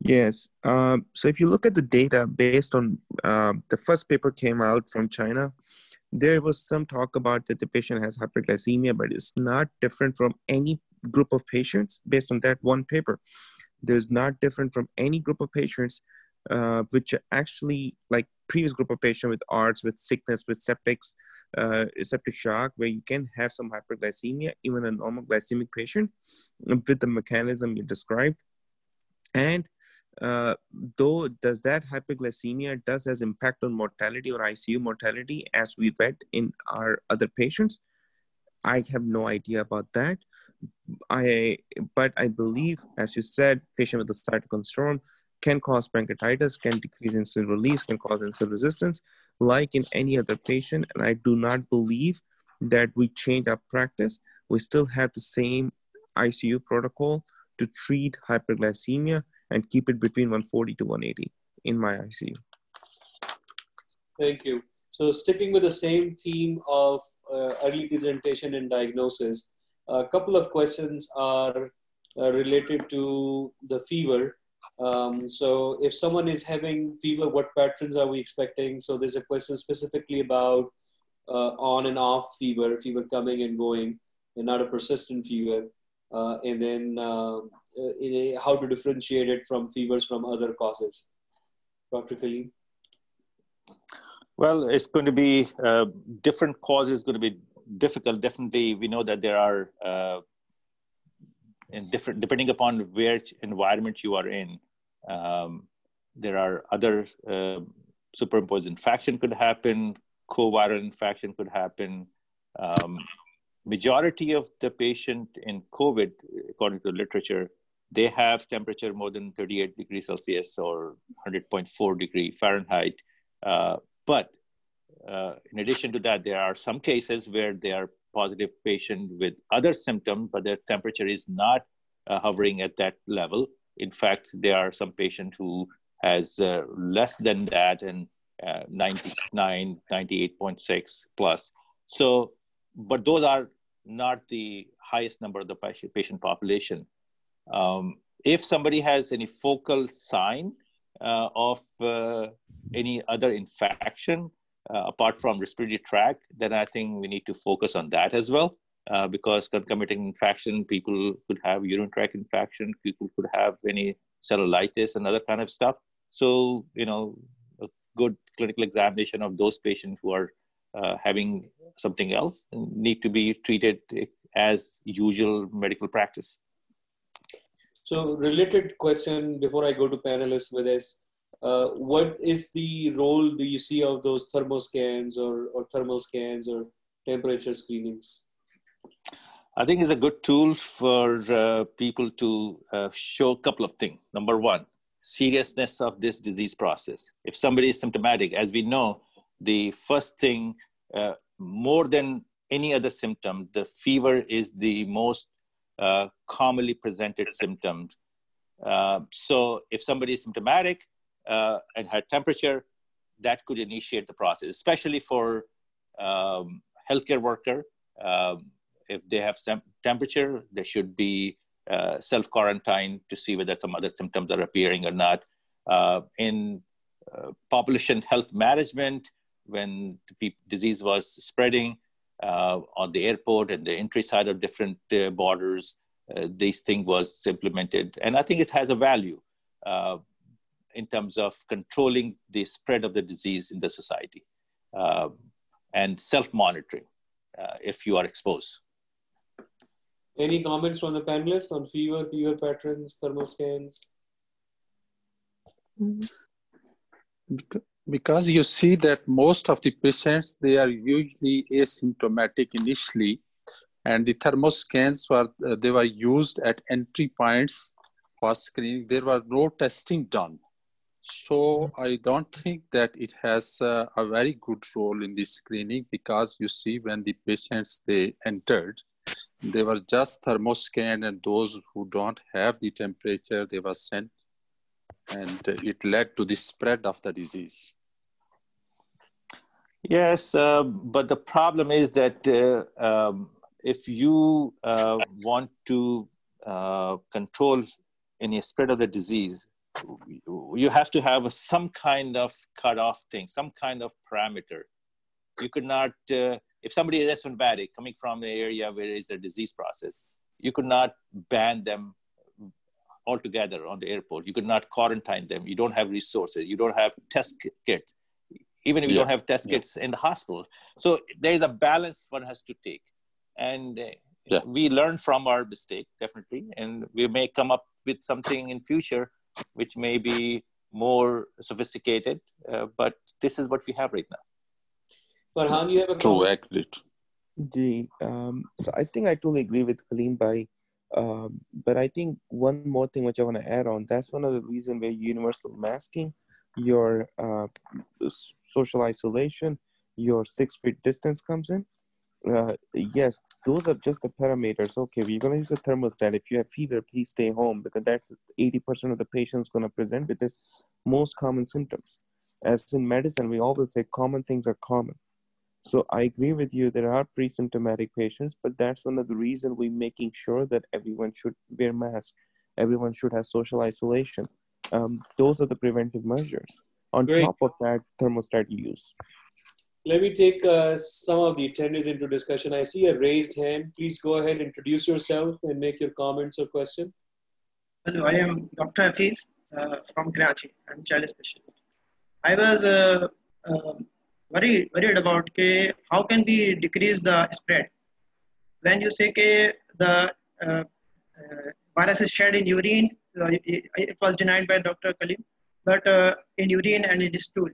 Yes. Um, so if you look at the data based on uh, the first paper came out from China, there was some talk about that the patient has hyperglycemia, but it's not different from any group of patients based on that one paper. There's not different from any group of patients uh, which actually like previous group of patient with ARDS, with sickness, with septics, uh, septic shock, where you can have some hyperglycemia, even a normal glycemic patient with the mechanism you described. And uh, though does that hyperglycemia does has impact on mortality or ICU mortality as we read in our other patients, I have no idea about that. I but I believe, as you said, patient with a cytokine storm can cause pancreatitis, can decrease insulin release, can cause insulin resistance, like in any other patient. And I do not believe that we change our practice. We still have the same ICU protocol to treat hyperglycemia and keep it between 140 to 180 in my ICU. Thank you. So sticking with the same theme of uh, early presentation and diagnosis, a couple of questions are uh, related to the fever. Um, so if someone is having fever, what patterns are we expecting? So there's a question specifically about uh, on and off fever, fever coming and going, and not a persistent fever. Uh, and then uh, a, how to differentiate it from fevers from other causes. Dr. Kalim? Well, it's going to be uh, different causes going to be difficult. Definitely, we know that there are uh, in different depending upon where environment you are in. Um, there are other uh, superimposed infection could happen, co-viral infection could happen. Um, majority of the patient in COVID, according to the literature, they have temperature more than 38 degrees Celsius or 100.4 degree Fahrenheit. Uh, but uh, in addition to that, there are some cases where they are positive patient with other symptoms, but their temperature is not uh, hovering at that level. In fact, there are some patient who has uh, less than that and uh, 99, 98.6 plus. So, but those are not the highest number of the patient population. Um, if somebody has any focal sign uh, of uh, any other infection uh, apart from respiratory tract, then I think we need to focus on that as well. Uh, because concomitant infection, people could have urinary tract infection, people could have any cellulitis and other kind of stuff. So, you know, a good clinical examination of those patients who are uh, having something else need to be treated as usual medical practice. So related question before I go to panelists with this, uh, what is the role do you see of those thermoscans or, or thermal scans or temperature screenings? I think it's a good tool for uh, people to uh, show a couple of things. Number one, seriousness of this disease process. If somebody is symptomatic, as we know, the first thing, uh, more than any other symptom, the fever is the most uh, commonly presented symptoms. Uh, so if somebody is symptomatic uh, and had temperature, that could initiate the process, especially for um, healthcare worker. Um, if they have some temperature, they should be uh, self-quarantine to see whether some other symptoms are appearing or not. Uh, in uh, population health management, when the disease was spreading, Uh, on the airport and the entry side of different uh, borders. Uh, this thing was implemented, and I think it has a value uh, in terms of controlling the spread of the disease in the society uh, and self-monitoring if you are exposed. Any comments from the panelists on fever, fever patterns, thermal scans? Mm-hmm. Because you see that most of the patients they are usually asymptomatic initially and the thermoscans were uh, they were used at entry points for screening. There was no testing done. So i don't think that it has uh, a very good role in the screening because you see when the patients they entered they were just thermoscanned and those who don't have the temperature they were sent and it led to the spread of the disease Yes, uh, but the problem is that uh, um, if you uh, want to uh, control any spread of the disease, you have to have some kind of cutoff thing, some kind of parameter you could not, uh, if somebody is asymptomatic coming from an area where is a disease process, you could not ban them altogether on the airport. You could not quarantine them. You don't have resources. You don't have test kits, even if you yeah. don't have test yeah. kits in the hospital. So there is a balance one has to take. And uh, yeah. we learn from our mistake, definitely. And we may come up with something in future which may be more sophisticated. Uh, but this is what we have right now. Farhan, you have a True, actually. Gee, um, so I think I totally agree with Kalim by, um, but I think one more thing which I want to add on, that's one of the reasons where universal masking, your uh, social isolation, your six feet distance comes in. Uh, yes, those are just the parameters. Okay, we're going to use a thermostat. If you have fever, please stay home because that's 80% of the patients going to present with this most common symptoms. As in medicine, we always say common things are common. So I agree with you. There are pre-symptomatic patients, but that's one of the reasons we're making sure that everyone should wear masks. Everyone should have social isolation. Um, those are the preventive measures. On Great. top of that, thermostat use. Let me take uh, some of the attendees into discussion. I see a raised hand. Please go ahead, introduce yourself, and make your comments or question. Hello, I am Dr. Hafiz uh, from Karachi. I'm child specialist. I was uh, um, worried worried about ke how can we decrease the spread when you say ke the uh, uh, virus is shed in urine uh, it, it, was denied by dr kalim but uh, in urine and in stool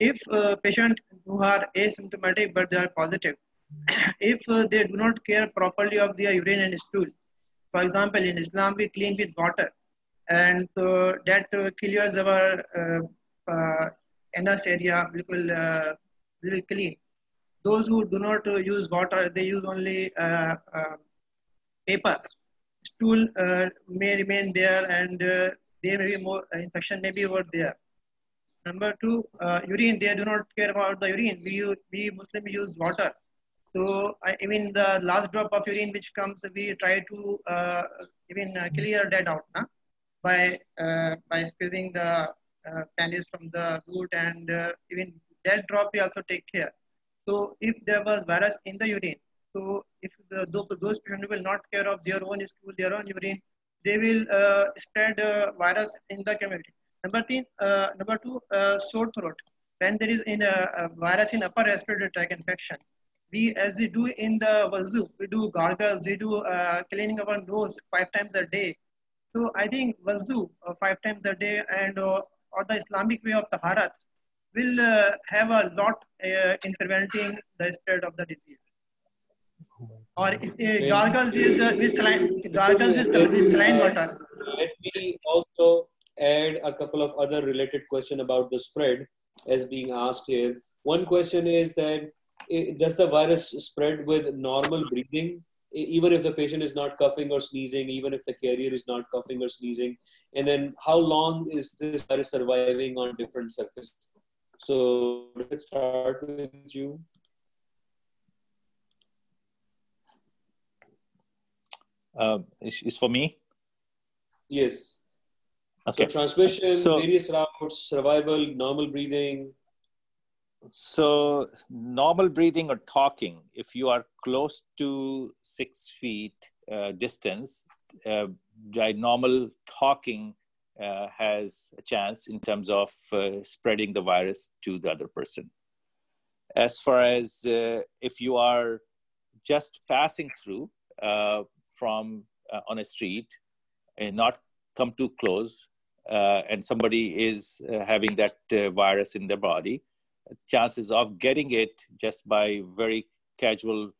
if uh, patients who are asymptomatic but they are positive (coughs) if uh, they do not care properly of their urine and stool for example in islam we clean with water and uh, that uh, clears our uh, uh, anus area very clean. Those who do not uh, use water, they use only uh, uh, paper. Stool may remain there and there may be more infection may be over there. Number two, urine, they do not care about the urine. We, we Muslim use water. So I, even the last drop of urine which comes, we try to uh, even uh, clear that out na? by uh, by squeezing the uh, panties from the root and even that drop we also take care. So if there was virus in the urine, so if the, those patients will not care of their own stool, their own urine, they will uh, spread uh, virus in the community. Number three, uh, number two, sore throat. When there is in a, virus in upper respiratory tract infection, we as we do in the wazoo, we do gargles, we do cleaning our nose five times a day. So I think wazoo five times a day and or the Islamic way of taharat, will uh, have a lot uh, in preventing the spread of the disease. Or if uh, gargles with, uh, with saline, gargles with, with saline water. Let me also add a couple of other related questions about the spread as being asked here. One question is that does the virus spread with normal breathing even if the patient is not coughing or sneezing, even if the carrier is not coughing or sneezing? And then how long is this virus surviving on different surfaces? So let's start with you. Uh, is, for me? Yes. Okay. So transmission, so, various routes, survival, normal breathing. So normal breathing or talking, if you are close to six feet uh, distance, uh, normal talking uh, has a chance in terms of uh, spreading the virus to the other person. As far as uh, if you are just passing through uh, from uh, on a street and not come too close, uh, and somebody is having that virus in their body, chances of getting it just by very casual,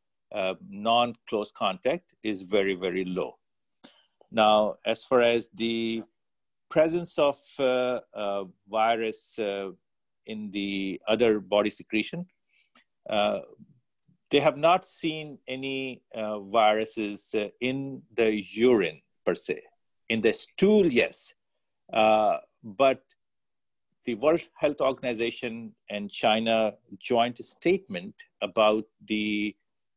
non-close contact is very, very low. Now, as far as the presence of uh, uh, virus uh, in the other body secretion. They have not seen any uh, viruses uh, in the urine per se. In the stool, yes. Uh, but the World Health Organization and China joint statement about the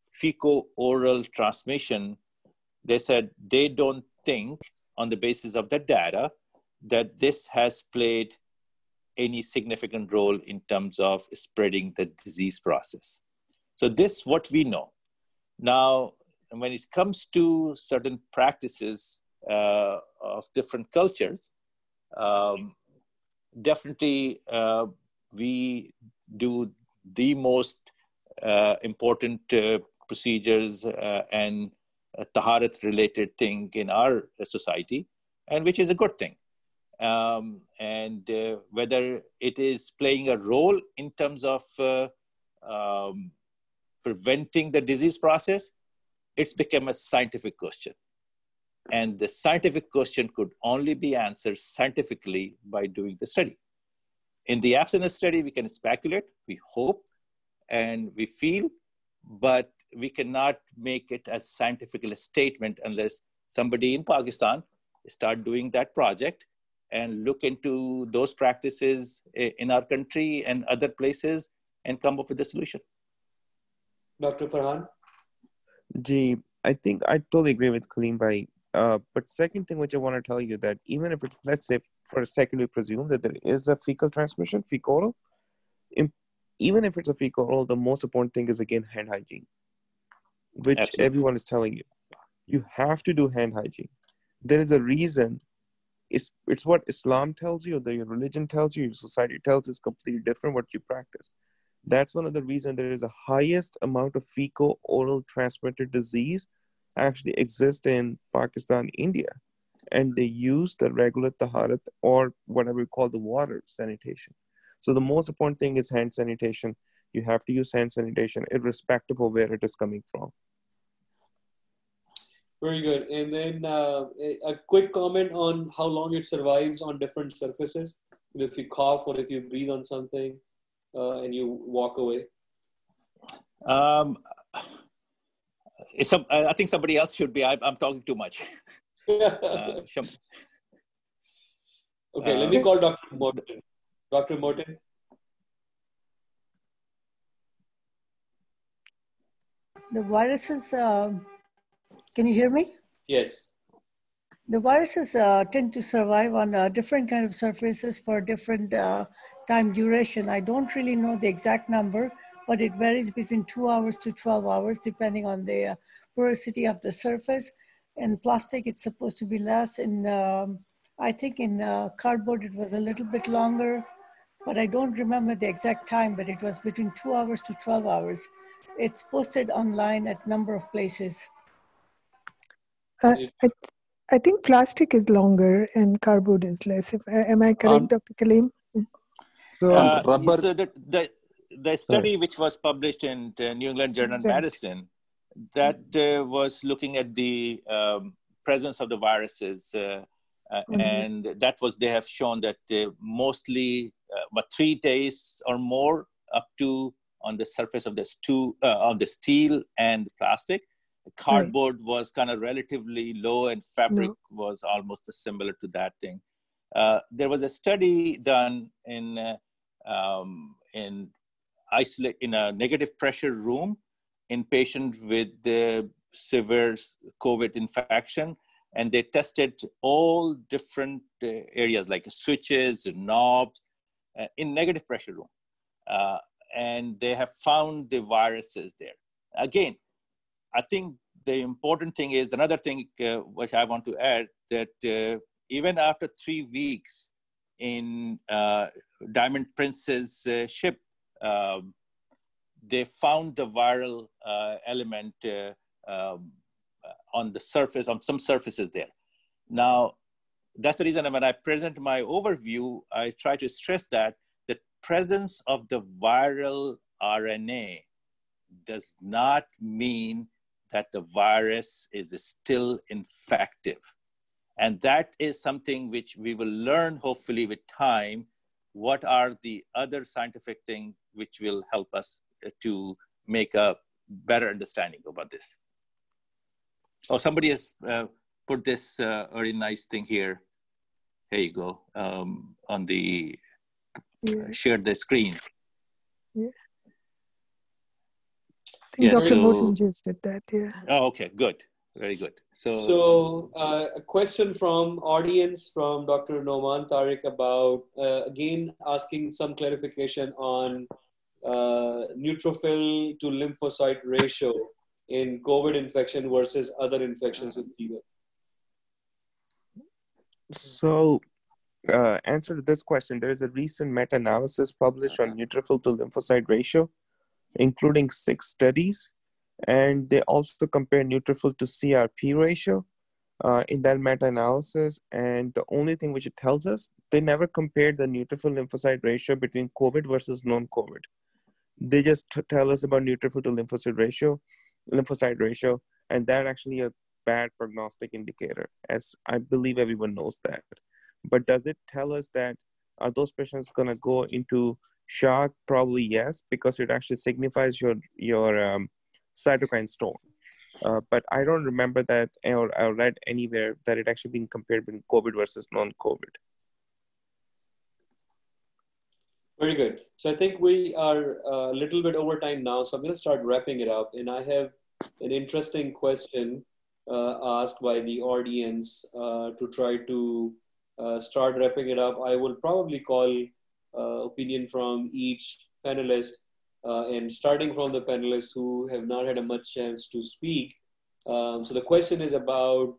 fecal-oral transmission, they said they don't think on the basis of the data that this has played any significant role in terms of spreading the disease process. So this what we know. Now, when it comes to certain practices uh, of different cultures, um, definitely uh, we do the most uh, important uh, procedures uh, and taharat related thing in our society, and which is a good thing. Um, and uh, whether it is playing a role in terms of um, preventing the disease process, it's become a scientific question. And the scientific question could only be answered scientifically by doing the study. In the abstinence study, we can speculate, we hope, and we feel, but we cannot make it a scientific statement unless somebody in Pakistan start doing that project and look into those practices eh, in our country and other places and come up with a solution. Dr. Farhan? Gee, I think I totally agree with Kalim Bhai. Uh, but second thing which I want to tell you that even if it, let's say for a second we presume that there is a fecal transmission, fecal, even if it's a fecal, the most important thing is again hand hygiene, which Absolutely. everyone is telling you. You have to do hand hygiene. There is a reason. It's it's what Islam tells you, the your religion tells you, your society tells you is completely different what you practice. That's one of the reasons there is a highest amount of fecal oral transmitted disease actually exists in Pakistan, India. And they use the regular taharat or whatever we call the water sanitation. So the most important thing is hand sanitation. You have to use hand sanitation irrespective of where it is coming from. Very good. And then uh, a quick comment on how long it survives on different surfaces. If you cough or if you breathe on something uh, and you walk away. Um, some, I think somebody else should be. I, am talking too much. (laughs) uh, okay, let me uh, call Dr. Morton. Dr. Morton? The viruses, uh, can you hear me? Yes. The viruses uh, tend to survive on uh, different kind of surfaces for different uh, time duration. I don't really know the exact number, but it varies between two hours to 12 hours, depending on the uh, porosity of the surface. In plastic, it's supposed to be less. In, um, I think in uh, cardboard, it was a little bit longer but I don't remember the exact time, but it was between two hours to 12 hours. It's posted online at number of places. Uh, I, I think plastic is longer and cardboard is less. If, uh, am I correct, um, Dr. Kalim? So uh, rubber. So the, the, the study Sorry. which was published in New England Journal of Medicine, that uh, was looking at the um, presence of the viruses. Uh, uh, mm-hmm. And that was, they have shown that mostly uh, but three days or more up to on the surface of the, stu- uh, of the steel and plastic. Cardboard right. was kind of relatively low, and fabric no. was almost similar to that thing. Uh, there was a study done in uh, um, in isolate in a negative pressure room in patients with the severe COVID infection, and they tested all different uh, areas like switches, knobs, uh, in negative pressure room. Uh, and they have found the viruses there. Again, I think the important thing is another thing uh, which I want to add that even after three weeks in Diamond Princess ship, um, they found the viral uh, element uh, um, on the surface, on some surfaces there. Now, that's the reason when I present my overview, I try to stress that the presence of the viral RNA does not mean that the virus is still infective. And that is something which we will learn hopefully with time. What are the other scientific things which will help us to make a better understanding about this? Oh, somebody has uh, put this uh, very nice thing here. Here you go um, on the yeah. uh, share the screen. Yeah. I think yeah, Dr. So, Morton just did that. Yeah. Oh, okay, good. Very good. So, so uh, a question from audience from Dr. Noman Tariq about uh, again asking some clarification on uh, neutrophil to lymphocyte ratio in COVID infection versus other infections with fever. So, uh, answer to this question: There is a recent meta-analysis published on neutrophil to lymphocyte ratio, including six studies and they also compare neutrophil to CRP ratio uh, in that meta-analysis. And the only thing which it tells us, they never compared the neutrophil lymphocyte ratio between COVID versus non-COVID. They just tell us about neutrophil to lymphocyte ratio, lymphocyte ratio, and that actually a bad prognostic indicator, as I believe everyone knows that. But does it tell us that are those patients gonna go into shock? Probably yes, because it actually signifies your your um, cytokine storm. Uh, but I don't remember that, or I read anywhere that it actually been compared between COVID versus non-COVID. Very good. So I think we are uh, a little bit over time now, so I'm going to start wrapping it up. And I have an interesting question uh, asked by the audience uh, to try to uh, start wrapping it up. I will probably call uh, opinion from each panelist uh, and starting from the panelists who have not had a much chance to speak. Um, so the question is about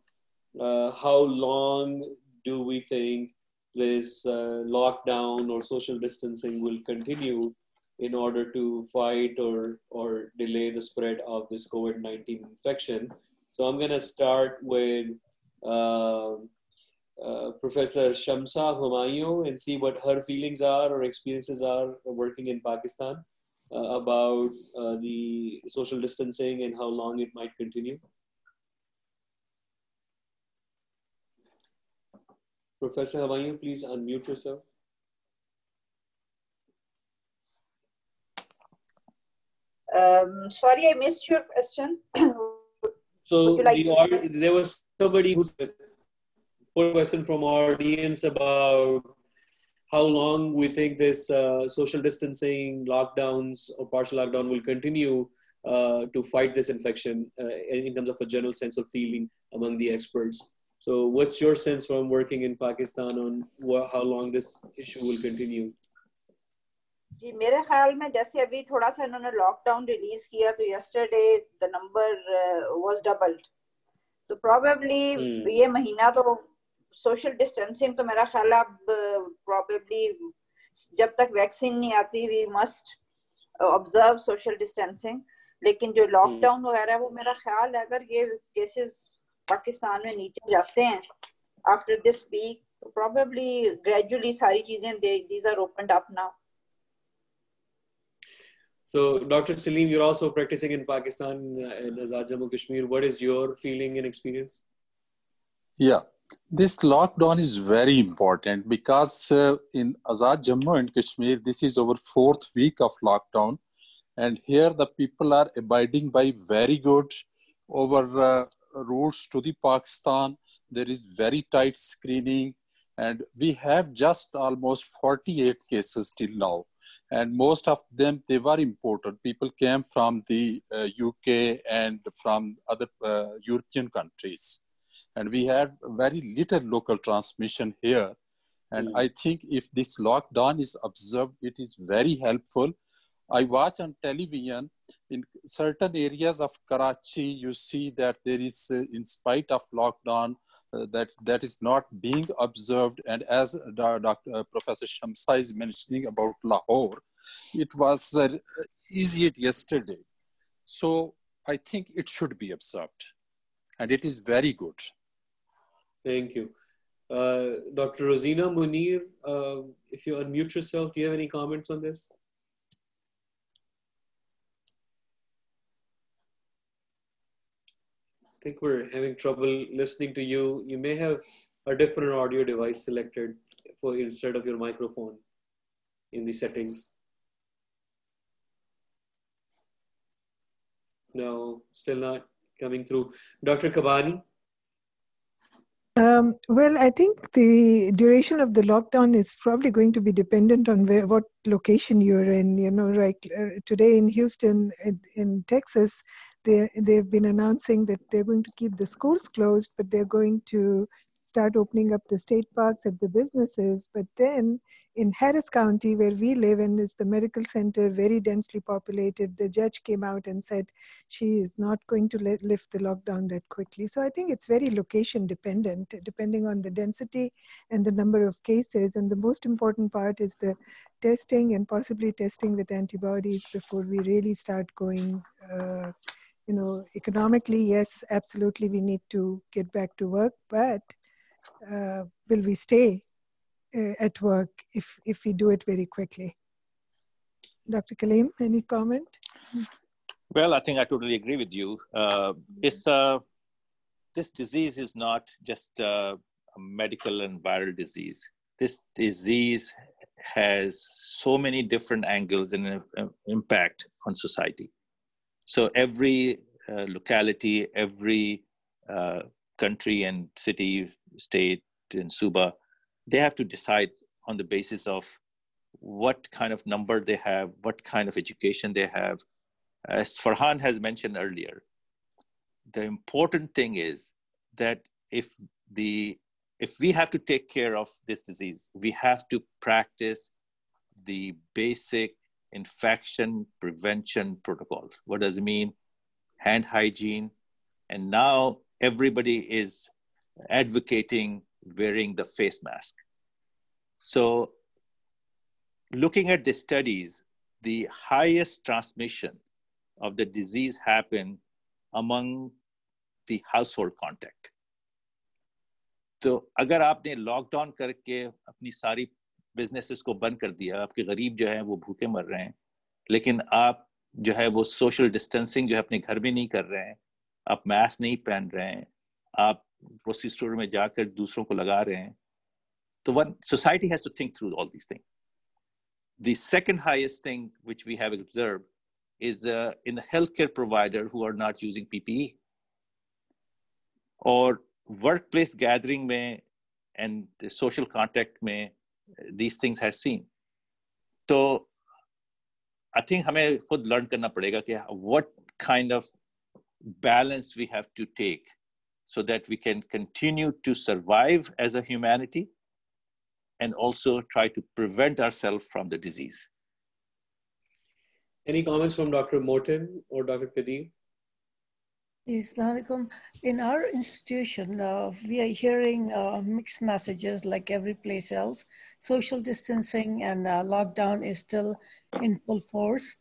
uh, how long do we think this uh, lockdown or social distancing will continue in order to fight or, or delay the spread of this COVID-19 infection. So I'm going to start with uh, uh, Professor Shamsa Humayun and see what her feelings are or experiences are working in Pakistan. Uh, about uh, the social distancing and how long it might continue? Professor Humayun, please unmute yourself. Um, sorry, I missed your question. (clears throat) so like the, there was somebody who put a question from our audience about how long we think this uh, social distancing, lockdowns, or partial lockdown will continue uh, to fight this infection uh, in terms of a general sense of feeling among the experts. So, what's your sense from working in Pakistan on how long this issue will continue? जी मेरे ख्याल में जैसे अभी थोड़ा सा इन्होंने lockdown release किया तो yesterday the number was doubled तो प्रोबेबली ये महीना तो सोशल डिस्टेंसिंग तो मेरा ख्याल अब प्रॉबेबली जब तक वैक्सीन नहीं आती we must observe social distancing लेकिन जो लॉकडाउन हम्म। वगैरह वो मेरा ख्याल है अगर ये केसेस पाकिस्तान में नीचे जाते हैं after this week probably gradually सारी चीज़ें these are opened up now So, Dr. Salim, you're also practicing in Pakistan uh, in Azad Jammu Kashmir. What is your feeling and experience? Yeah, this lockdown is very important because uh, in Azad Jammu and Kashmir, this is our fourth week of lockdown. And here the people are abiding by very good over uh, to the Pakistan. There is very tight screening. And we have just almost 48 cases till now. And most of them, they were imported. People came from the uh, UK and from other uh, European countries and we had very little local transmission here. And mm. I think if this lockdown is observed, it is very helpful. I watch on television in certain areas of Karachi, you see that there is, uh, in spite of lockdown, uh, that that is not being observed. And as Dr. Uh, Professor Shamsa is mentioning about Lahore, it was uh, easy yesterday. So I think it should be observed, and it is very good. Thank you. Uh, Dr. Rosina Munir, uh, if you unmute yourself, do you have any comments on this? I think we're having trouble listening to you. You may have a different audio device selected for instead of your microphone in the settings. No, still not coming through. Dr. Kabani? Um, well, I think the duration of the lockdown is probably going to be dependent on where, what location you're in. You know, right uh, today in Houston, in, in Texas, they they've been announcing that they're going to keep the schools closed, but they're going to start opening up the state parks at the businesses. But then in Harris County, where we live and is the medical center, very densely populated, the judge came out and said she is not going to let, lift the lockdown that quickly. So I think it's very location dependent, depending on the density and the number of cases. And the most important part is the testing and possibly testing with antibodies before we really start going. Uh, you know, economically, yes, absolutely, we need to get back to work, but uh, will we stay uh, at work if, if we do it very quickly? Dr. Kalim, any comment? Well, I think I totally agree with you. Uh, it's, uh, this disease is not just uh, a medical and viral disease. This disease has so many different angles and uh, impact on society. So every uh, locality, every uh, country and city state in Suba, they have to decide on the basis of what kind of number they have, what kind of education they have. As Farhan has mentioned earlier, the important thing is that if the if we have to take care of this disease, we have to practice the basic infection prevention protocols. What does it mean? Hand hygiene. And now everybody is advocating wearing the face mask. So, looking at the studies, the highest transmission of the disease happened among the household contact. तो अगर आपने lockdown करके अपनी सारी businesses को बंद कर दिया आपके गरीब जो है वो भूखे मर रहे हैं लेकिन आप जो है वो सोशल डिस्टेंसिंग जो है अपने घर में नहीं कर रहे हैं आप मास्क नहीं पहन रहे हैं आप ग्रोसरी स्टोर में जाकर दूसरों को लगा रहे हैं तो one society has to think through all these thing the second highest thing which we have observe is in the health care provider who are not using PPE और वर्क प्लेस गैदरिंग में and social contact में these things has seen तो I think हमें खुद learn करना पड़ेगा कि what kind of balance we have to take so that we can continue to survive as a humanity and also try to prevent ourselves from the disease. Any comments from Dr. Morton or Dr. Kadeem? Assalamualaikum. In our institution, uh, we are hearing uh, mixed messages like every place else. Social distancing and uh, lockdown is still in full force.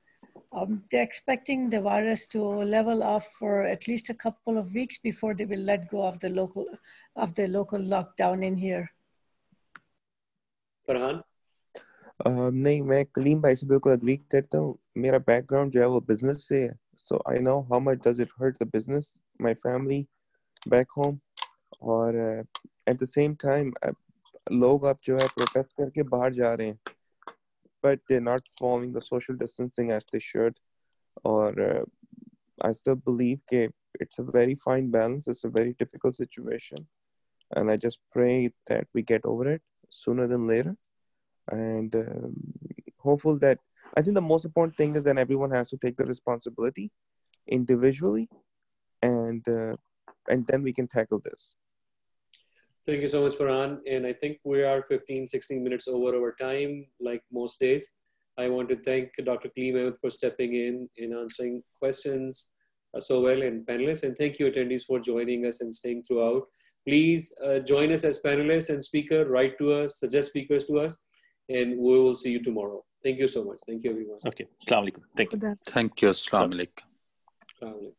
Um, they're expecting the virus to level off for at least a couple of weeks before they will let go of the local of the local lockdown in here. Farhan? Uh, नहीं मैं कलीम भाई से बिल्कुल agree करता हूँ मेरा background जो है वो बिजनेस से है so I know how much does it hurt the business my family back home और एट द सेम टाइम लोग अब जो है प्रोटेस्ट करके बाहर जा रहे हैं But they're not following the social distancing as they should. Or uh, I still believe that it's a very fine balance. It's a very difficult situation, and I just pray that we get over it sooner than later. And um, hopeful that I think the most important thing is that everyone has to take the responsibility individually, and uh, and then we can tackle this. Thank you so much, Farhan. And I think we are 15, 16 minutes over our time, like most days. I want to thank Dr. Kalim for stepping in and answering questions uh, so well and panelists. And thank you, attendees, for joining us and staying throughout. Please uh, join us as panelists and speaker, write to us, suggest speakers to us, and we will see you tomorrow. Thank you so much. Thank you, everyone. Okay. Assalamu alaikum. Thank you. Thank you. Assalamu alaikum.